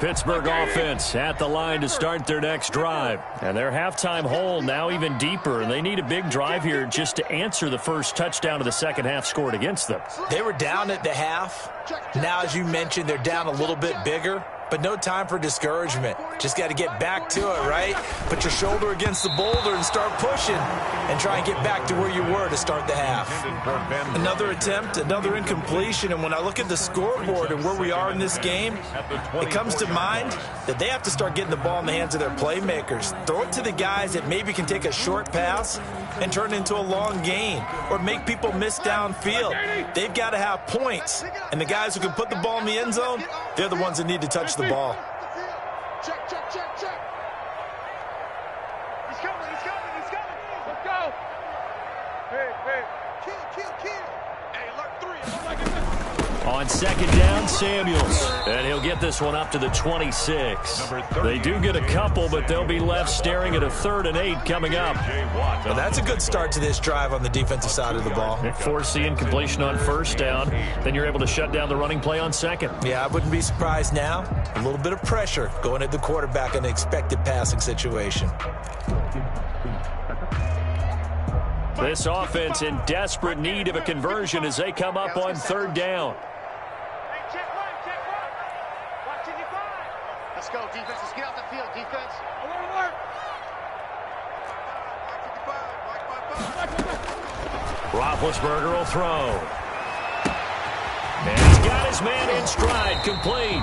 Speaker 10: Pittsburgh offense at the line to start their next drive. And their halftime hole now even deeper, and they need a big drive here just to answer the first touchdown of the second half scored against them.
Speaker 11: They were down at the half. Now, as you mentioned, they're down a little bit bigger but no time for discouragement. Just got to get back to it, right? Put your shoulder against the boulder and start pushing and try and get back to where you were to start the half. Another attempt, another incompletion, and when I look at the scoreboard and where we are in this game, it comes to mind that they have to start getting the ball in the hands of their playmakers. Throw it to the guys that maybe can take a short pass and turn it into a long gain or make people miss downfield. They've got to have points, and the guys who can put the ball in the end zone, they're the ones that need to touch the ball.
Speaker 13: Check, check, check, check. He's coming, he's coming, he's coming. Let's go. Hey, hey. Kill, kill, kill. Hey, alert three.
Speaker 10: On second down, Samuels. And he'll get this one up to the 26. They do get a couple, but they'll be left staring at a third and eight coming up.
Speaker 11: Well, that's a good start to this drive on the defensive side of the ball.
Speaker 10: Foreseeing completion on first down. Then you're able to shut down the running play on second.
Speaker 11: Yeah, I wouldn't be surprised now. A little bit of pressure going at the quarterback in an expected passing situation.
Speaker 10: This offense in desperate need of a conversion as they come up on third down.
Speaker 13: Let's defense. Let's get off the field, defense. Alert, alert.
Speaker 10: Roethlisberger will throw. And he's got his man in stride, complete.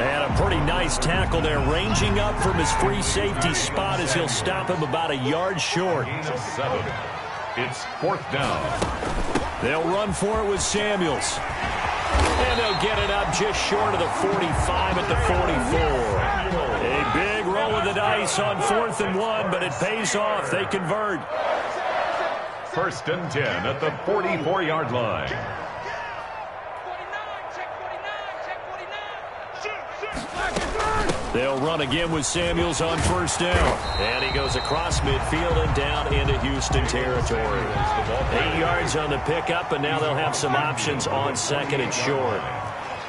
Speaker 10: And a pretty nice tackle there, ranging up from his free safety spot as he'll stop him about a yard short.
Speaker 12: It's fourth down.
Speaker 10: They'll run for it with Samuels. And they'll get it up just short of the 45 at the 44. A big roll of the dice on fourth and one, but it pays off. They convert.
Speaker 12: First and 10 at the 44-yard line.
Speaker 10: They'll run again with Samuels on first down. And he goes across midfield and down into Houston territory. Eight yards on the pickup, and now they'll have some options on second and short.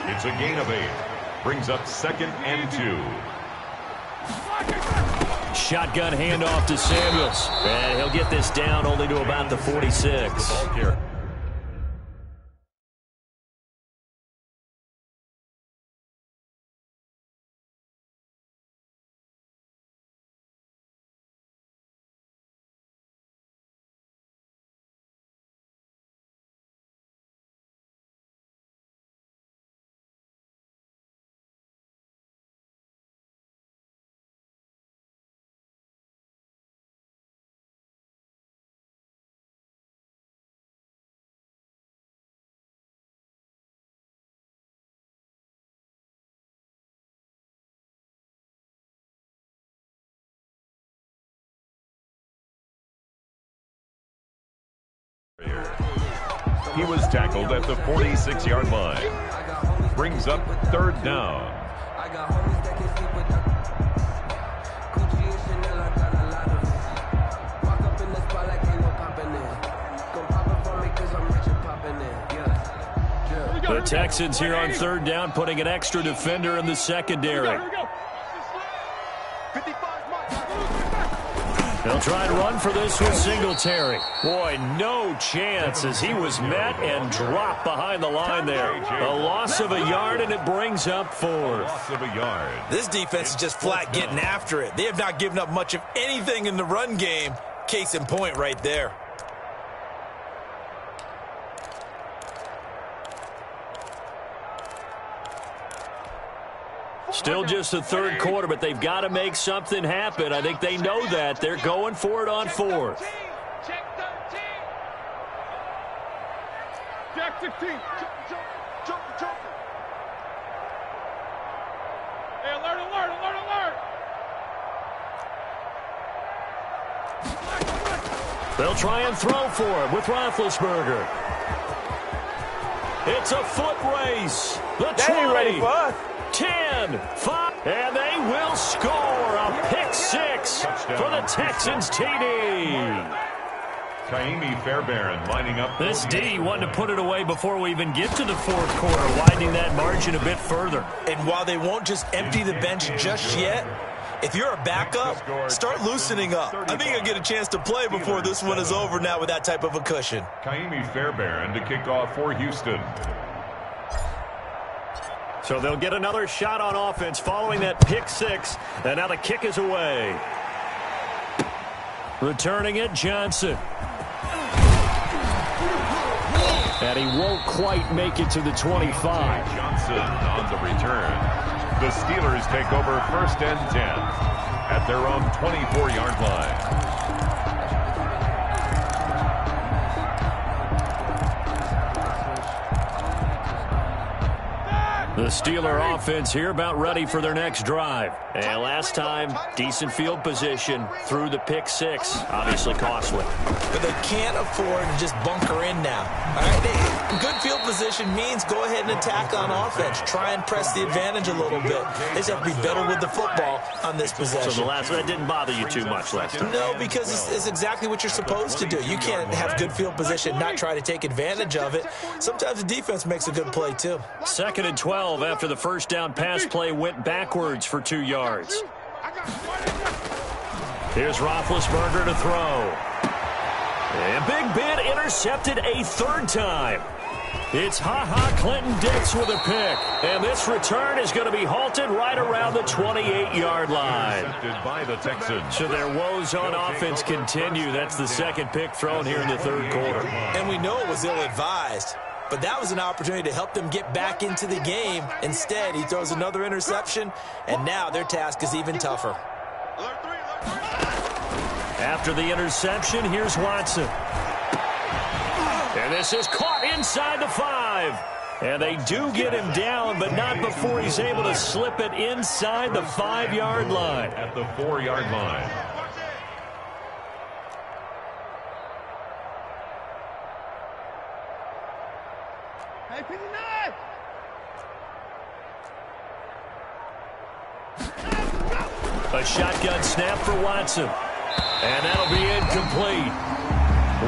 Speaker 12: It's a gain of eight. Brings up second and two.
Speaker 10: Shotgun handoff to Samuels. And he'll get this down only to about the 46.
Speaker 12: He was tackled at the 46-yard line. Brings up third down.
Speaker 10: The Texans here on third down, putting an extra defender in the secondary. They'll try and run for this with Singletary. Boy, no chance as he was met and dropped behind the line there. A loss of a yard, and it brings up fourth.
Speaker 12: Loss of a yard.
Speaker 11: This defense is just flat getting after it. They have not given up much of anything in the run game. Case in point right there.
Speaker 10: Still just the third quarter, but they've got to make something happen. I think they know that. They're going for it on fourth.
Speaker 13: Check 13. Check 16. Jump, jump, jump, jump. Hey, alert, alert, alert, alert.
Speaker 10: They'll try and throw for it with Roethlisberger. It's a foot race. The
Speaker 11: They ain't ready for us.
Speaker 10: 10, 5, and they will score a pick six for the Texans TD.
Speaker 12: Kaimi Fairbairn lining up.
Speaker 10: This D wanted to put it away before we even get to the fourth quarter, widening that margin a bit further.
Speaker 11: And while they won't just empty the bench just yet, if you're a backup, start loosening up. I think you'll get a chance to play before this one is over now with that type of a cushion.
Speaker 12: Kaimi Fairbairn to kick off for Houston.
Speaker 10: So they'll get another shot on offense following that pick six. And now the kick is away. Returning it, Johnson. And he won't quite make it to the 25.
Speaker 12: Johnson on the return. The Steelers take over first and 10 at their own 24-yard line.
Speaker 10: The Steeler offense here about ready for their next drive. And last time, decent field position through the pick six. Obviously costly.
Speaker 11: But they can't afford to just bunker in now. All right, they, good field position means go ahead and attack on offense. Try and press the advantage a little bit. They just have to be better with the football on this possession.
Speaker 10: So the last that didn't bother you too much last time.
Speaker 11: No, because it's, it's exactly what you're supposed to do. You can't have good field position, not try to take advantage of it. Sometimes the defense makes a good play, too.
Speaker 10: Second and 12 after the first down pass play went backwards for two yards. Here's Roethlisberger to throw. And Big Ben intercepted a third time. It's Ha-Ha Clinton Dix with a pick. And this return is going to be halted right around the 28-yard line.
Speaker 12: By the Texans.
Speaker 10: So their woes on offense continue. That's the second pick thrown here in the third quarter.
Speaker 11: And we know it was ill-advised. But that was an opportunity to help them get back into the game. Instead, he throws another interception, and now their task is even tougher.
Speaker 10: After the interception, here's Watson. And this is caught inside the five. And they do get him down, but not before he's able to slip it inside the five-yard line.
Speaker 12: At the four-yard line.
Speaker 13: Hey, 59.
Speaker 10: A shotgun snap for Watson. And that'll be incomplete.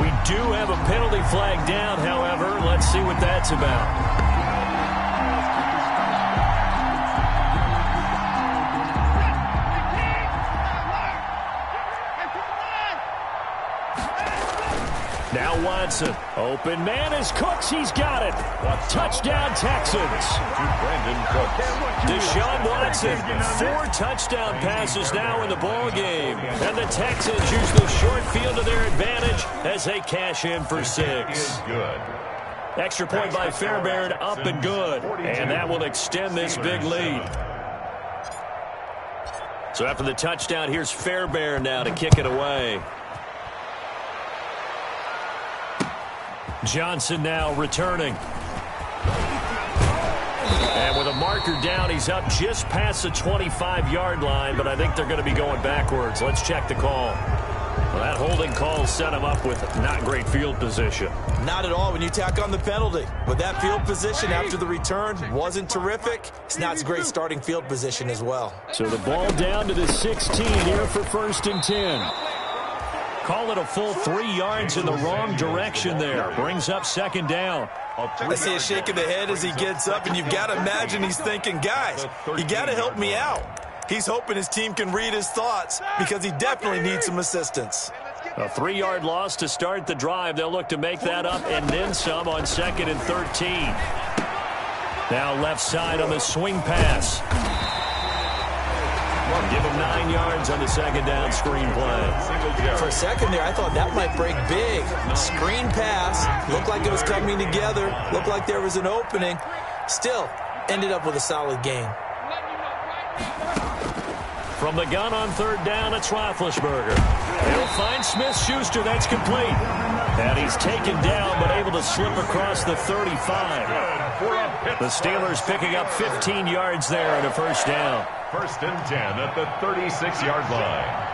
Speaker 10: We do have a penalty flag down, however. Let's see what that's about. Now Watson. Open man is Cooks. He's got it. Touchdown Texans.
Speaker 12: To Brandin Cooks.
Speaker 10: Deshaun Watson, four touchdown passes now in the ball game. And the Texans use the short field to their advantage as they cash in for six.
Speaker 12: Good.
Speaker 10: Extra point by Fairbairn up and good. And that will extend this big lead. So after the touchdown, here's Fairbairn now to kick it away. Johnson now returning. And with a marker down, he's up just past the 25-yard line, but I think they're going to be going backwards. Let's check the call. Well, that holding call set him up with not great field position.
Speaker 11: Not at all when you tack on the penalty. But that field position after the return wasn't terrific. It's not a great starting field position as well.
Speaker 10: So the ball down to the 16 here for first and 10. Call it a full three yards in the wrong direction there. Brings up second down.
Speaker 11: I see a shake of the head as he gets up, and you've got to imagine he's thinking, guys, you got to help me out. He's hoping his team can read his thoughts because he definitely needs some assistance.
Speaker 10: A three-yard loss to start the drive. They'll look to make that up and then some on second and 13. Now left side on the swing pass. Nine yards on the second down screen play.
Speaker 11: For a second there, I thought that might break big. Screen pass. Looked like it was coming together. Looked like there was an opening. Still, ended up with a solid game.
Speaker 10: From the gun on third down, it's Roethlisberger. He'll find Smith-Schuster. That's complete. And he's taken down, but able to slip across the 35. The Steelers picking up 15 yards there and a first down.
Speaker 12: First and 10 at the 36-yard line.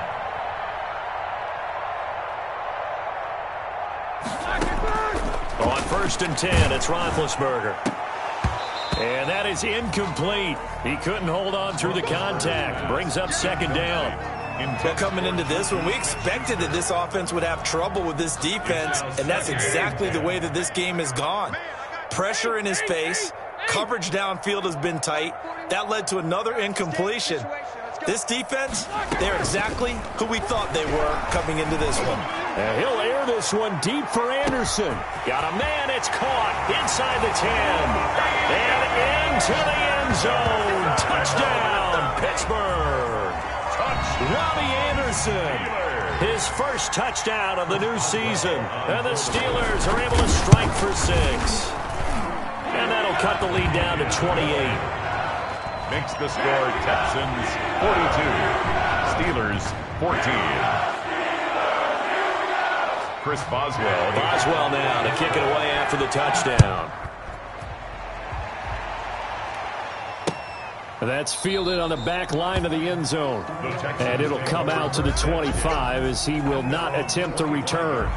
Speaker 10: On first and 10, it's Roethlisberger. And that is incomplete. He couldn't hold on through the contact. Brings up second down.
Speaker 11: Well, coming into this one, we expected that this offense would have trouble with this defense, and that's exactly the way that this game has gone. Pressure in his face, coverage downfield has been tight. That led to another incompletion. This defense, they're exactly who we thought they were coming into this one.
Speaker 10: And he'll air this one deep for Anderson. Got a man, it's caught inside the 10. And into the end zone. Touchdown, Pittsburgh. Robby Anderson. His first touchdown of the new season. And the Steelers are able to strike for six. And that'll cut the lead down to 28.
Speaker 12: Makes the score Texans 42, Steelers 14. Chris Boswell.
Speaker 10: Boswell now to kick it away after the touchdown. That's fielded on the back line of the end zone. And it'll come out to the 25 as he will not attempt to return.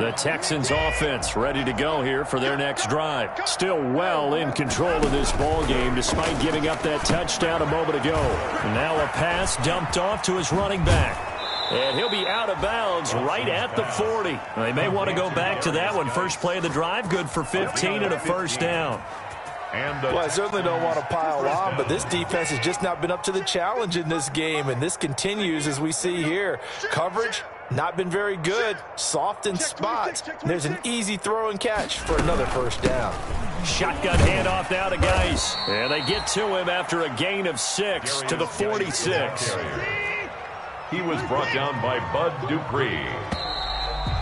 Speaker 10: The Texans offense ready to go here for their next drive. Still well in control of this ball game despite giving up that touchdown a moment ago. Now a pass dumped off to his running back. And he'll be out of bounds right at the 40. They may want to go back to that one. First play of the drive, good for 15 and a first down.
Speaker 11: Well, I certainly don't want to pile on, but this defense has just not been up to the challenge in this game, and this continues as we see here. Coverage, not been very good. Soft in spots. There's an easy throw and catch for another first down.
Speaker 10: Shotgun handoff now to Guice. And they get to him after a gain of six to the 46.
Speaker 12: He was brought down by Bud Dupree.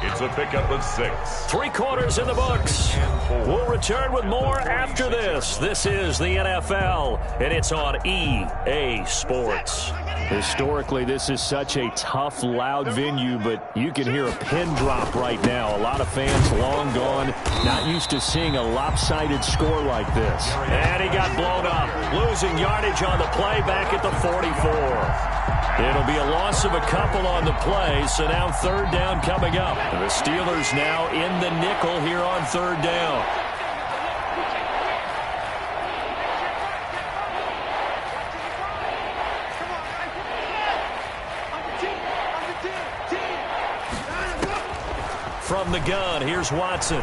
Speaker 12: It's a pickup of six.
Speaker 10: Three quarters in the books. We'll return with more after this. This is the NFL, and it's on EA Sports. Historically, this is such a tough, loud venue, but you can hear a pin drop right now. A lot of fans long gone, not used to seeing a lopsided score like this. And he got blown up, losing yardage on the play back at the 44. It'll be a loss of a couple on the play, so now third down coming up. The Steelers now in the nickel here on third down. From the gun, here's Watson.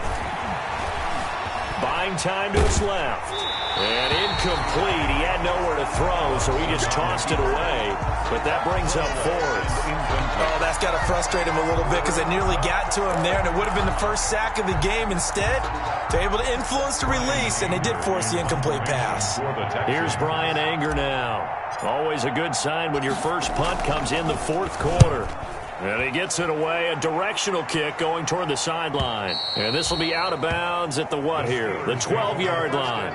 Speaker 10: Buying time to his left. And incomplete. He had nowhere to throw, so he just tossed it away. But that brings up fourth.
Speaker 11: Oh, that's got to frustrate him a little bit because it nearly got to him there, and it would have been the first sack of the game. Instead, they're able to influence the release, and they did force the incomplete pass.
Speaker 10: Here's Bryan Anger now. Always a good sign when your first punt comes in the fourth quarter. And he gets it away, a directional kick going toward the sideline. And this will be out of bounds at the what here? The 12-yard line.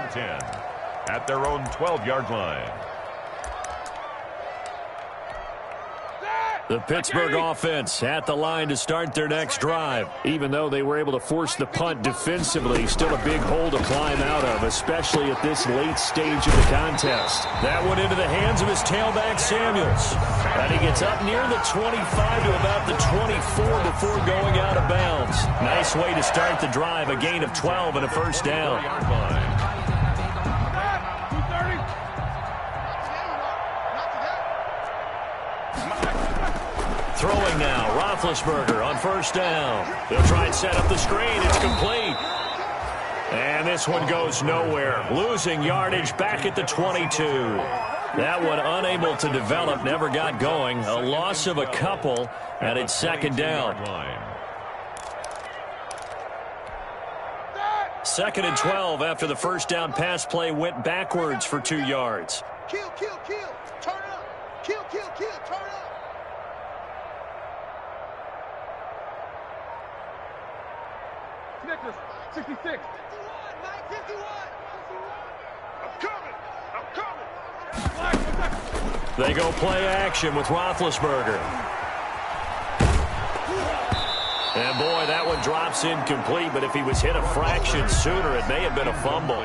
Speaker 12: at their own 12-yard line.
Speaker 10: The Pittsburgh offense at the line to start their next drive. Even though they were able to force the punt defensively, still a big hole to climb out of, especially at this late stage of the contest. That went into the hands of his tailback, Samuels. And he gets up near the 25 to about the 24 before going out of bounds. Nice way to start the drive, a gain of 12 and a first down. Throwing now, Roethlisberger on first down. They'll try and set up the screen. It's complete. And this one goes nowhere. Losing yardage back at the 22. That one unable to develop, never got going. A loss of a couple, and it's second down. Second and 12 after the first down pass play went backwards for two yards.
Speaker 13: Kill, kill, kill. Turn up. Kill, kill, kill. Turn up. Snickers, 66. 51, Mike, 51. I'm coming. I'm coming.
Speaker 10: They go play action with Roethlisberger. And boy, that one drops incomplete, but if he was hit a fraction sooner, it may have been a fumble.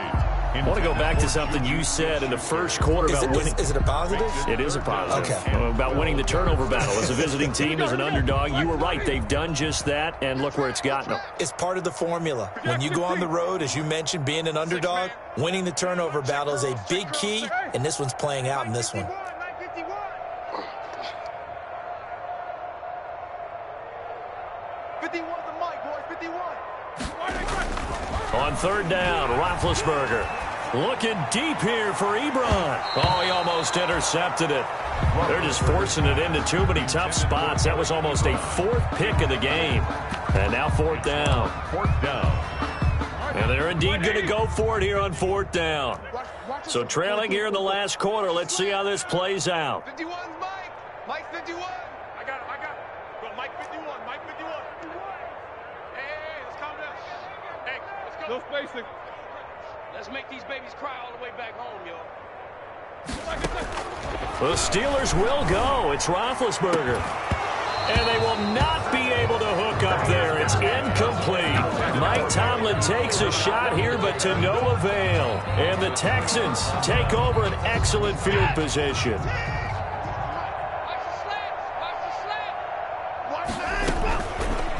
Speaker 10: I want to go back to something you said in the first quarter
Speaker 11: Is
Speaker 10: about
Speaker 11: it,
Speaker 10: winning.
Speaker 11: is, is it a positive?
Speaker 10: It is a positive.
Speaker 11: Okay.
Speaker 10: About winning the turnover battle as a visiting team, as an underdog. You were right. They've done just that, and look where it's gotten them.
Speaker 11: It's part of the formula. When you go on the road, as you mentioned, being an underdog, winning the turnover battle is a big key, and this one's playing out in this one.
Speaker 13: 51 the mic, boy. 51.
Speaker 10: On third down, Roethlisberger. Looking deep here for Ebron. Oh, he almost intercepted it. They're just forcing it into too many tough spots. That was almost a fourth pick of the game. And now fourth down.
Speaker 12: Fourth down.
Speaker 10: And they're indeed going to go for it here on fourth down. So trailing here in the last quarter. Let's see how this plays out.
Speaker 13: 51's Mike. Mike 51. I got it. I got it. Go, Mike 51. Mike 51. Hey, hey, hey, let's calm down. Hey, let's go. No spacing. Let's make these babies cry all the way back home, yo.
Speaker 10: The Steelers will go. It's Roethlisberger. And they will not be able to hook up there. It's incomplete. Mike Tomlin takes a shot here, but to no avail. And the Texans take over an excellent field position.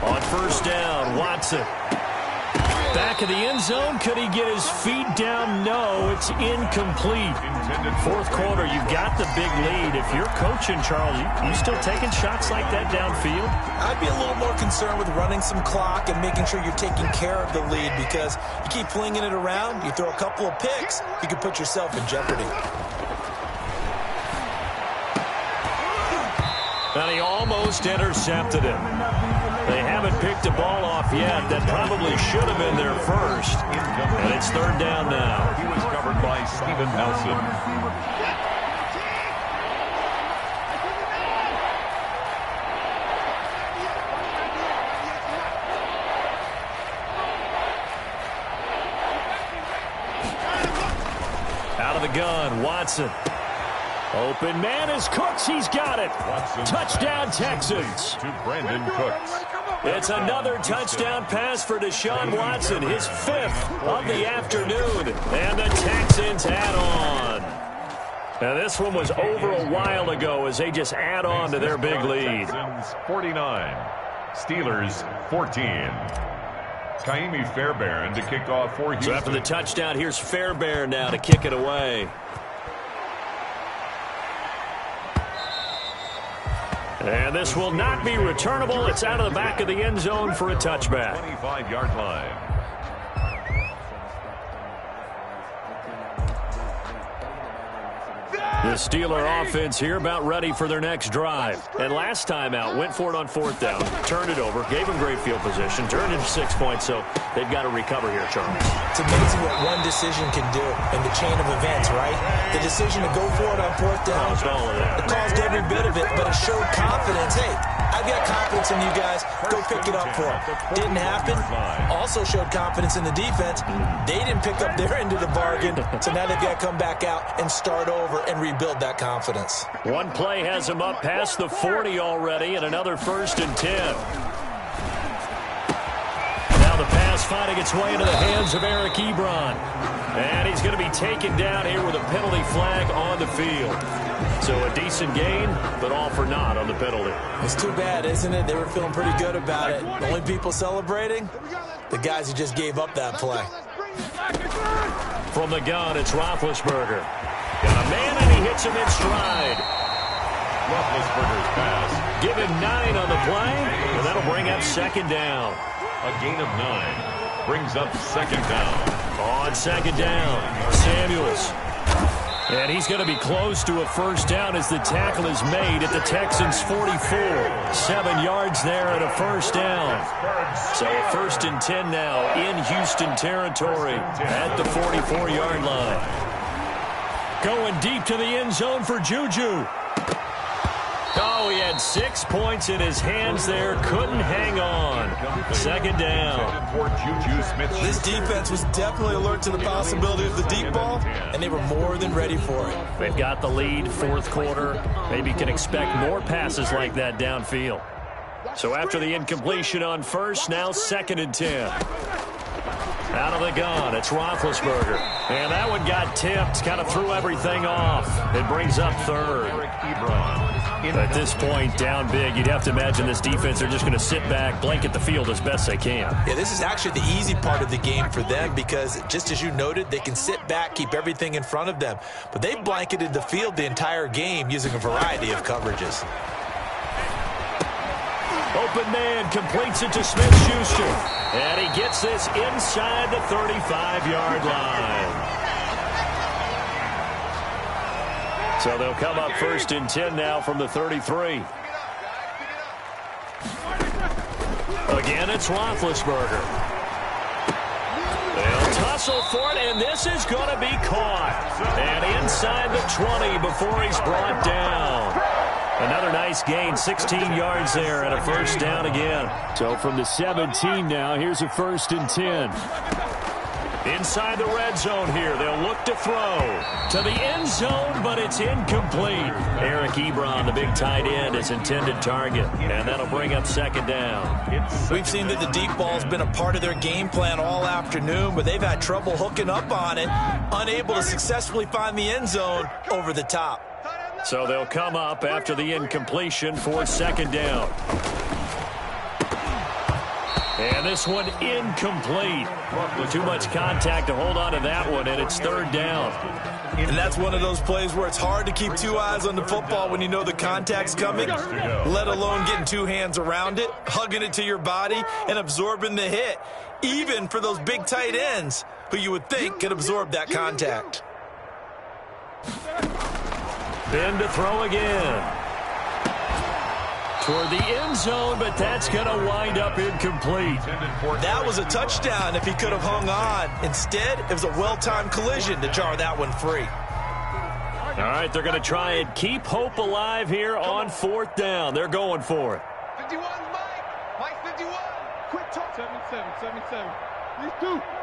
Speaker 10: On first down, Watson. Back of the end zone. Could he get his feet down? No, it's incomplete. Fourth quarter, you've got the big lead. If you're coaching, Charles, you, you still taking shots like that downfield?
Speaker 11: I'd be a little more concerned with running some clock and making sure you're taking care of the lead because you keep flinging it around, you throw a couple of picks, you could put yourself in jeopardy.
Speaker 10: And he almost intercepted him. They haven't picked a ball off yet. That probably should have been their first. And it's third down now.
Speaker 12: He was covered by Steven Nelson.
Speaker 10: Out of the gun, Watson. Open man is Cooks. He's got it. Touchdown, Texans.
Speaker 12: To Brandin Cooks.
Speaker 10: It's another touchdown pass for Deshaun Watson, his fifth of the afternoon. And the Texans add on. Now, this one was over a while ago as they just add on to their big lead.
Speaker 12: Texans 49. Steelers 14. Kaimi Fairbairn to kick off for Houston.
Speaker 10: So after the touchdown, here's Fairbairn now to kick it away. And this will not be returnable. It's out of the back of the end zone for a touchback.
Speaker 12: 25-yard line.
Speaker 10: The Steeler offense here about ready for their next drive. And last time out, went for it on fourth down, turned it over, gave them great field position, turned it to six points, so they've got to recover here, Charles.
Speaker 11: It's amazing what one decision can do in the chain of events, right? The decision to go for it on fourth down.
Speaker 10: Caused all of that.
Speaker 11: It caused every bit of it, but it showed confidence. Hey, I've got confidence in you guys. Go pick it up for them. Didn't happen. Also showed confidence in the defense. They didn't pick up their end of the bargain, so now they've got to come back out and start over and rebuild that confidence.
Speaker 10: One play has him up past the 40 already, and another first and 10. Now the pass finding its way into the hands of Eric Ebron. And he's going to be taken down here with a penalty flag on the field. So a decent gain, but all for naught on the penalty.
Speaker 11: It's too bad, isn't it? They were feeling pretty good about it. The only people celebrating? The guys who just gave up that play.
Speaker 10: From the gun, it's Roethlisberger. Got a man, and he hits him in stride.
Speaker 12: Roethlisberger's pass.
Speaker 10: Give him nine on the play, and that'll bring up second down.
Speaker 12: A gain of nine brings up second down.
Speaker 10: On second down, Samuels. And he's going to be close to a first down as the tackle is made at the Texans' 44. Seven yards there and a first down. So a first and 10 now in Houston territory at the 44-yard line. Going deep to the end zone for Juju. Oh, he had six points in his hands there. Couldn't hang on. Second down.
Speaker 11: This defense was definitely alert to the possibility of the deep ball, and they were more than ready for it.
Speaker 10: They've got the lead fourth quarter. Maybe can expect more passes like that downfield. So after the incompletion on first, now second and 10. Out of the gun, it's Roethlisberger. And that one got tipped, kind of threw everything off. It brings up third. At this point, down big, you'd have to imagine this defense—they're just going to sit back, blanket the field as best they can.
Speaker 11: Yeah, this is actually the easy part of the game for them because, just as you noted, they can sit back, keep everything in front of them. But they blanketed the field the entire game using a variety of coverages.
Speaker 10: Open man completes it to Smith-Schuster. And he gets this inside the 35-yard line. So they'll come up first and 10 now from the 33. Again, it's Roethlisberger. They'll tussle for it, and this is going to be caught. And inside the 20 before he's brought down. Another nice gain, 16 yards there, and a first down again. So from the 17 now, here's a first and 10. Inside the red zone here. They'll look to throw to the end zone, but it's incomplete. Eric Ebron, the big tight end, is intended target, and that'll bring up second down.
Speaker 11: We've seen that the deep ball's been a part of their game plan all afternoon, but they've had trouble hooking up on it, unable to successfully find the end zone over the top.
Speaker 10: So they'll come up after the incompletion for second down. And this one incomplete. With too much contact to hold on to that one, and it's third down.
Speaker 11: And that's one of those plays where it's hard to keep two eyes on the football when you know the contact's coming, let alone getting two hands around it, hugging it to your body, and absorbing the hit, even for those big tight ends who you would think could absorb that contact.
Speaker 10: Ben to throw again. Toward the end zone, but that's going to wind up incomplete.
Speaker 11: That was a touchdown if he could have hung on. Instead, it was a well-timed collision to jar that one free.
Speaker 10: All right, they're going to try and keep hope alive here on fourth down. They're going for it.
Speaker 13: 51, Mike. Mike 51. Quick talk. 77, 77. These two.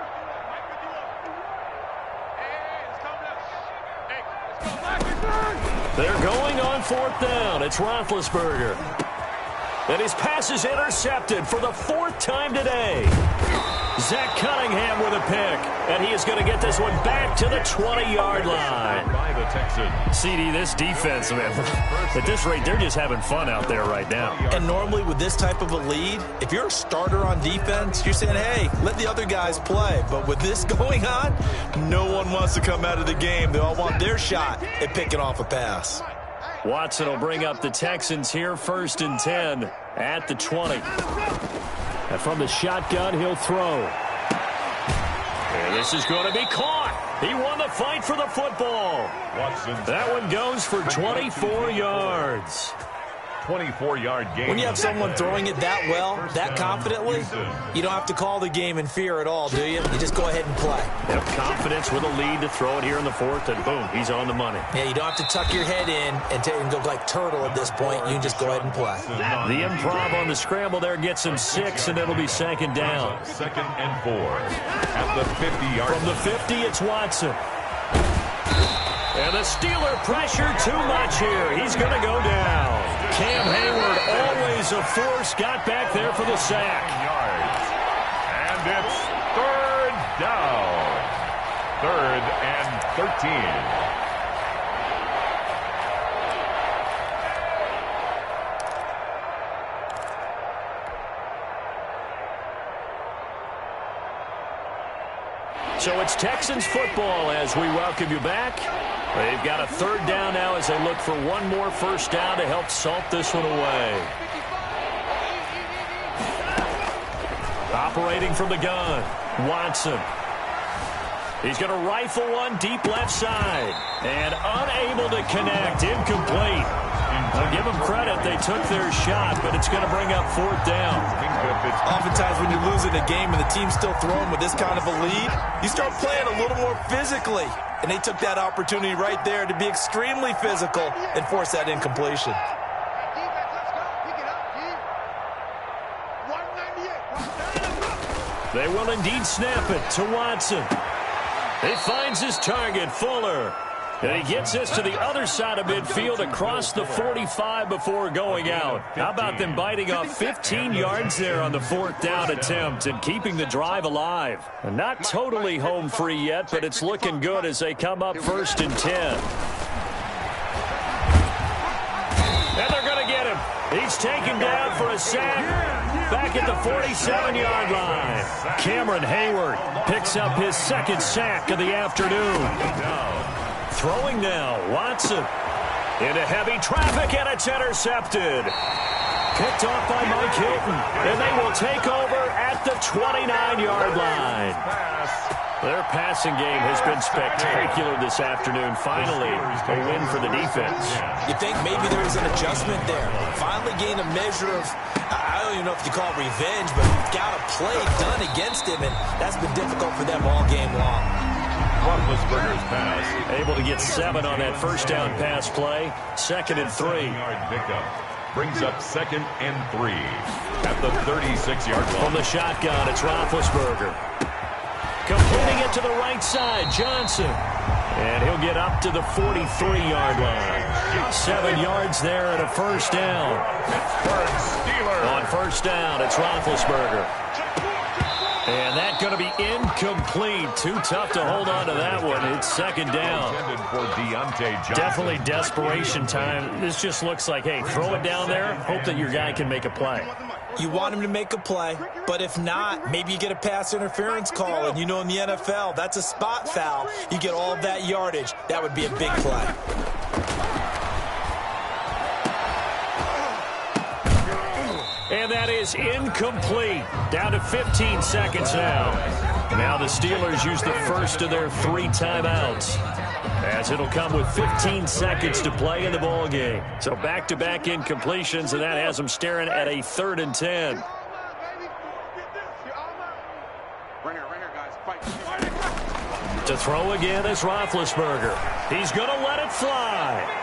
Speaker 10: They're going on fourth down. It's Roethlisberger. And his pass is intercepted for the fourth time today. Zach Cunningham with a pick. And he is going to get this one back to the 20-yard line.
Speaker 12: By the Texans.
Speaker 10: CD, this defense, man, at this rate, they're just having fun out there right now.
Speaker 11: And normally with this type of a lead, if you're a starter on defense, you're saying, hey, let the other guys play. But with this going on, no one wants to come out of the game. They all want their shot at picking off a pass.
Speaker 10: Watson will bring up the Texans here first and 10 at the 20. And from the shotgun, he'll throw. And this is going to be caught. He won the fight for the football.
Speaker 12: Watson.
Speaker 10: That one goes for 24 yards.
Speaker 12: 24-yard gain.
Speaker 11: When you have someone throwing it that well, that confidently, you don't have to call the game in fear at all, do you? You just go ahead and play.
Speaker 10: Have confidence with a lead to throw it here in the fourth, and boom, he's on the money.
Speaker 11: Yeah, you don't have to tuck your head in and, and go like turtle at this point. You can just go ahead and play.
Speaker 10: The improv on the scramble there gets him six, and it'll be second down.
Speaker 12: Second and four at the 50-yard
Speaker 10: From the 50, it's Watson. And the Steeler pressure too much here. He's going to go down. Cam Heyward, always a force, got back there for the sack.
Speaker 12: yards. And it's third down. Third and 13.
Speaker 10: So it's Texans football as we welcome you back. They've got a third down now as they look for one more first down to help salt this one away. Operating from the gun, Watson. He's going to rifle one deep left side. And unable to connect. Incomplete. I'll give them credit. They took their shot, but it's going to bring up fourth down.
Speaker 11: Oftentimes when you're losing a game and the team's still throwing with this kind of a lead, you start playing a little more physically. And they took that opportunity right there to be extremely physical and force that incompletion.
Speaker 10: They will indeed snap it to Watson. He finds his target, Fuller. And he gets this to the other side of midfield across the 45 before going out. How about them biting off 15 yards there on the fourth down attempt and keeping the drive alive? Not totally home free yet, but it's looking good as they come up first and 10. He's taken down for a sack back at the 47-yard line. Cameron Heyward picks up his second sack of the afternoon. Throwing now, Watson. Into heavy traffic, and it's intercepted. Picked off by Mike Hilton, and they will take over at the 29-yard line. Their passing game has been spectacular this afternoon. Finally, a win for the defense.
Speaker 11: You think maybe there is an adjustment there. Finally gained a measure of, I don't even know if you call it revenge, but got a play done against him, and that's been difficult for them all game long.
Speaker 12: Roethlisberger's pass.
Speaker 10: Able to get seven on that first down pass play. Second and three.
Speaker 12: Brings up second and three at the 36-yard line.
Speaker 10: From the shotgun, it's Roethlisberger. Completing it to the right side, Johnson. And he'll get up to the 43-yard line. Seven yards there at a first down. On first down, it's Roethlisberger. And that's going to be incomplete. Too tough to hold on to that one. It's second down. Definitely desperation time. This just looks like, hey, throw it down there. Hope that your guy can make a play.
Speaker 11: You want him to make a play, but if not, maybe you get a pass interference call. And you know in the NFL, that's a spot foul. You get all of that yardage. That would be a big play.
Speaker 10: And that is incomplete. Down to 15 seconds now. Now the Steelers use the first of their three timeouts. As it'll come with 15 seconds to play in the ball game. So back-to-back -back incompletions, and that has them staring at a third and 10. To throw again is Roethlisberger. He's going to let it fly.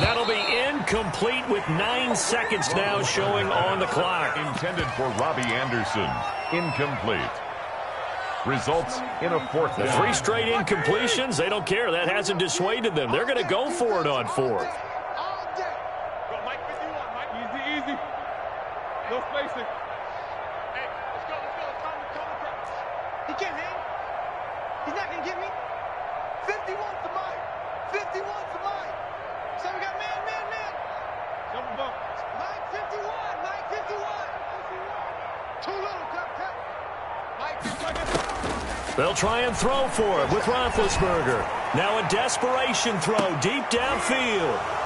Speaker 10: That'll be incomplete with nine seconds now showing on the clock.
Speaker 12: Intended for Robby Anderson. Incomplete. Results in a fourth down.
Speaker 10: three straight incompletions, they don't care. That hasn't dissuaded them. They're going to go for it on fourth.
Speaker 13: Easy, easy. No spacing. Hey, let's go, let's go. Time to come across. He can't hang. He's not going to get me. 51 to Mike. 51 to Mike. So we got man, man, man. Double bump. Mike 51. Mike 51. Too little, cut, cut. Mike 51.
Speaker 10: They'll try and throw for it with Roethlisberger. Now a desperation throw deep downfield.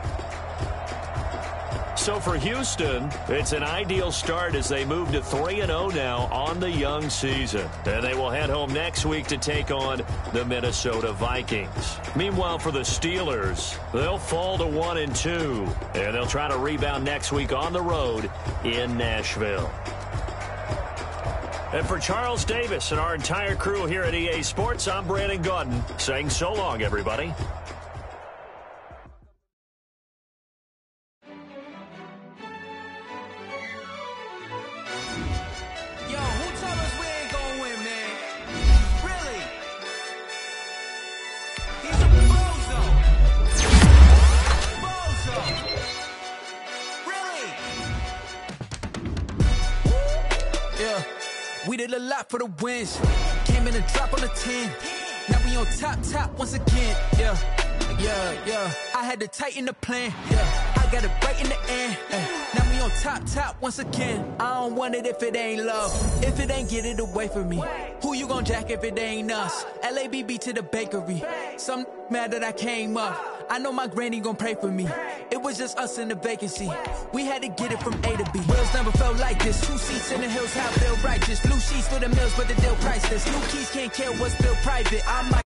Speaker 10: So for Houston, it's an ideal start as they move to 3-0 now on the young season. And they will head home next week to take on the Minnesota Vikings. Meanwhile, for the Steelers, they'll fall to 1 and 2, and they'll try to rebound next week on the road in Nashville. And for Charles Davis and our entire crew here at EA Sports, I'm Brandon Gaudin saying so long, everybody.
Speaker 14: For the wins. Came in a drop on the 10. Now we on top, top once again. Yeah, yeah, yeah. I had to tighten the plan. Yeah, I got it right in the end. Eh. Now we on top, top once again. I don't want it if it ain't love. If it ain't, get it away from me. Who you gon' jack if it ain't us? LABB to the bakery. Some mad that I came up. I know my granny gon' pray for me. It was just us in the vacancy. We had to get it from A to B. Wheels never felt like this. Two seats in the hills, how feel righteous. Blue sheets for the mills, but the deal priceless. New keys can't kill what's still private. I might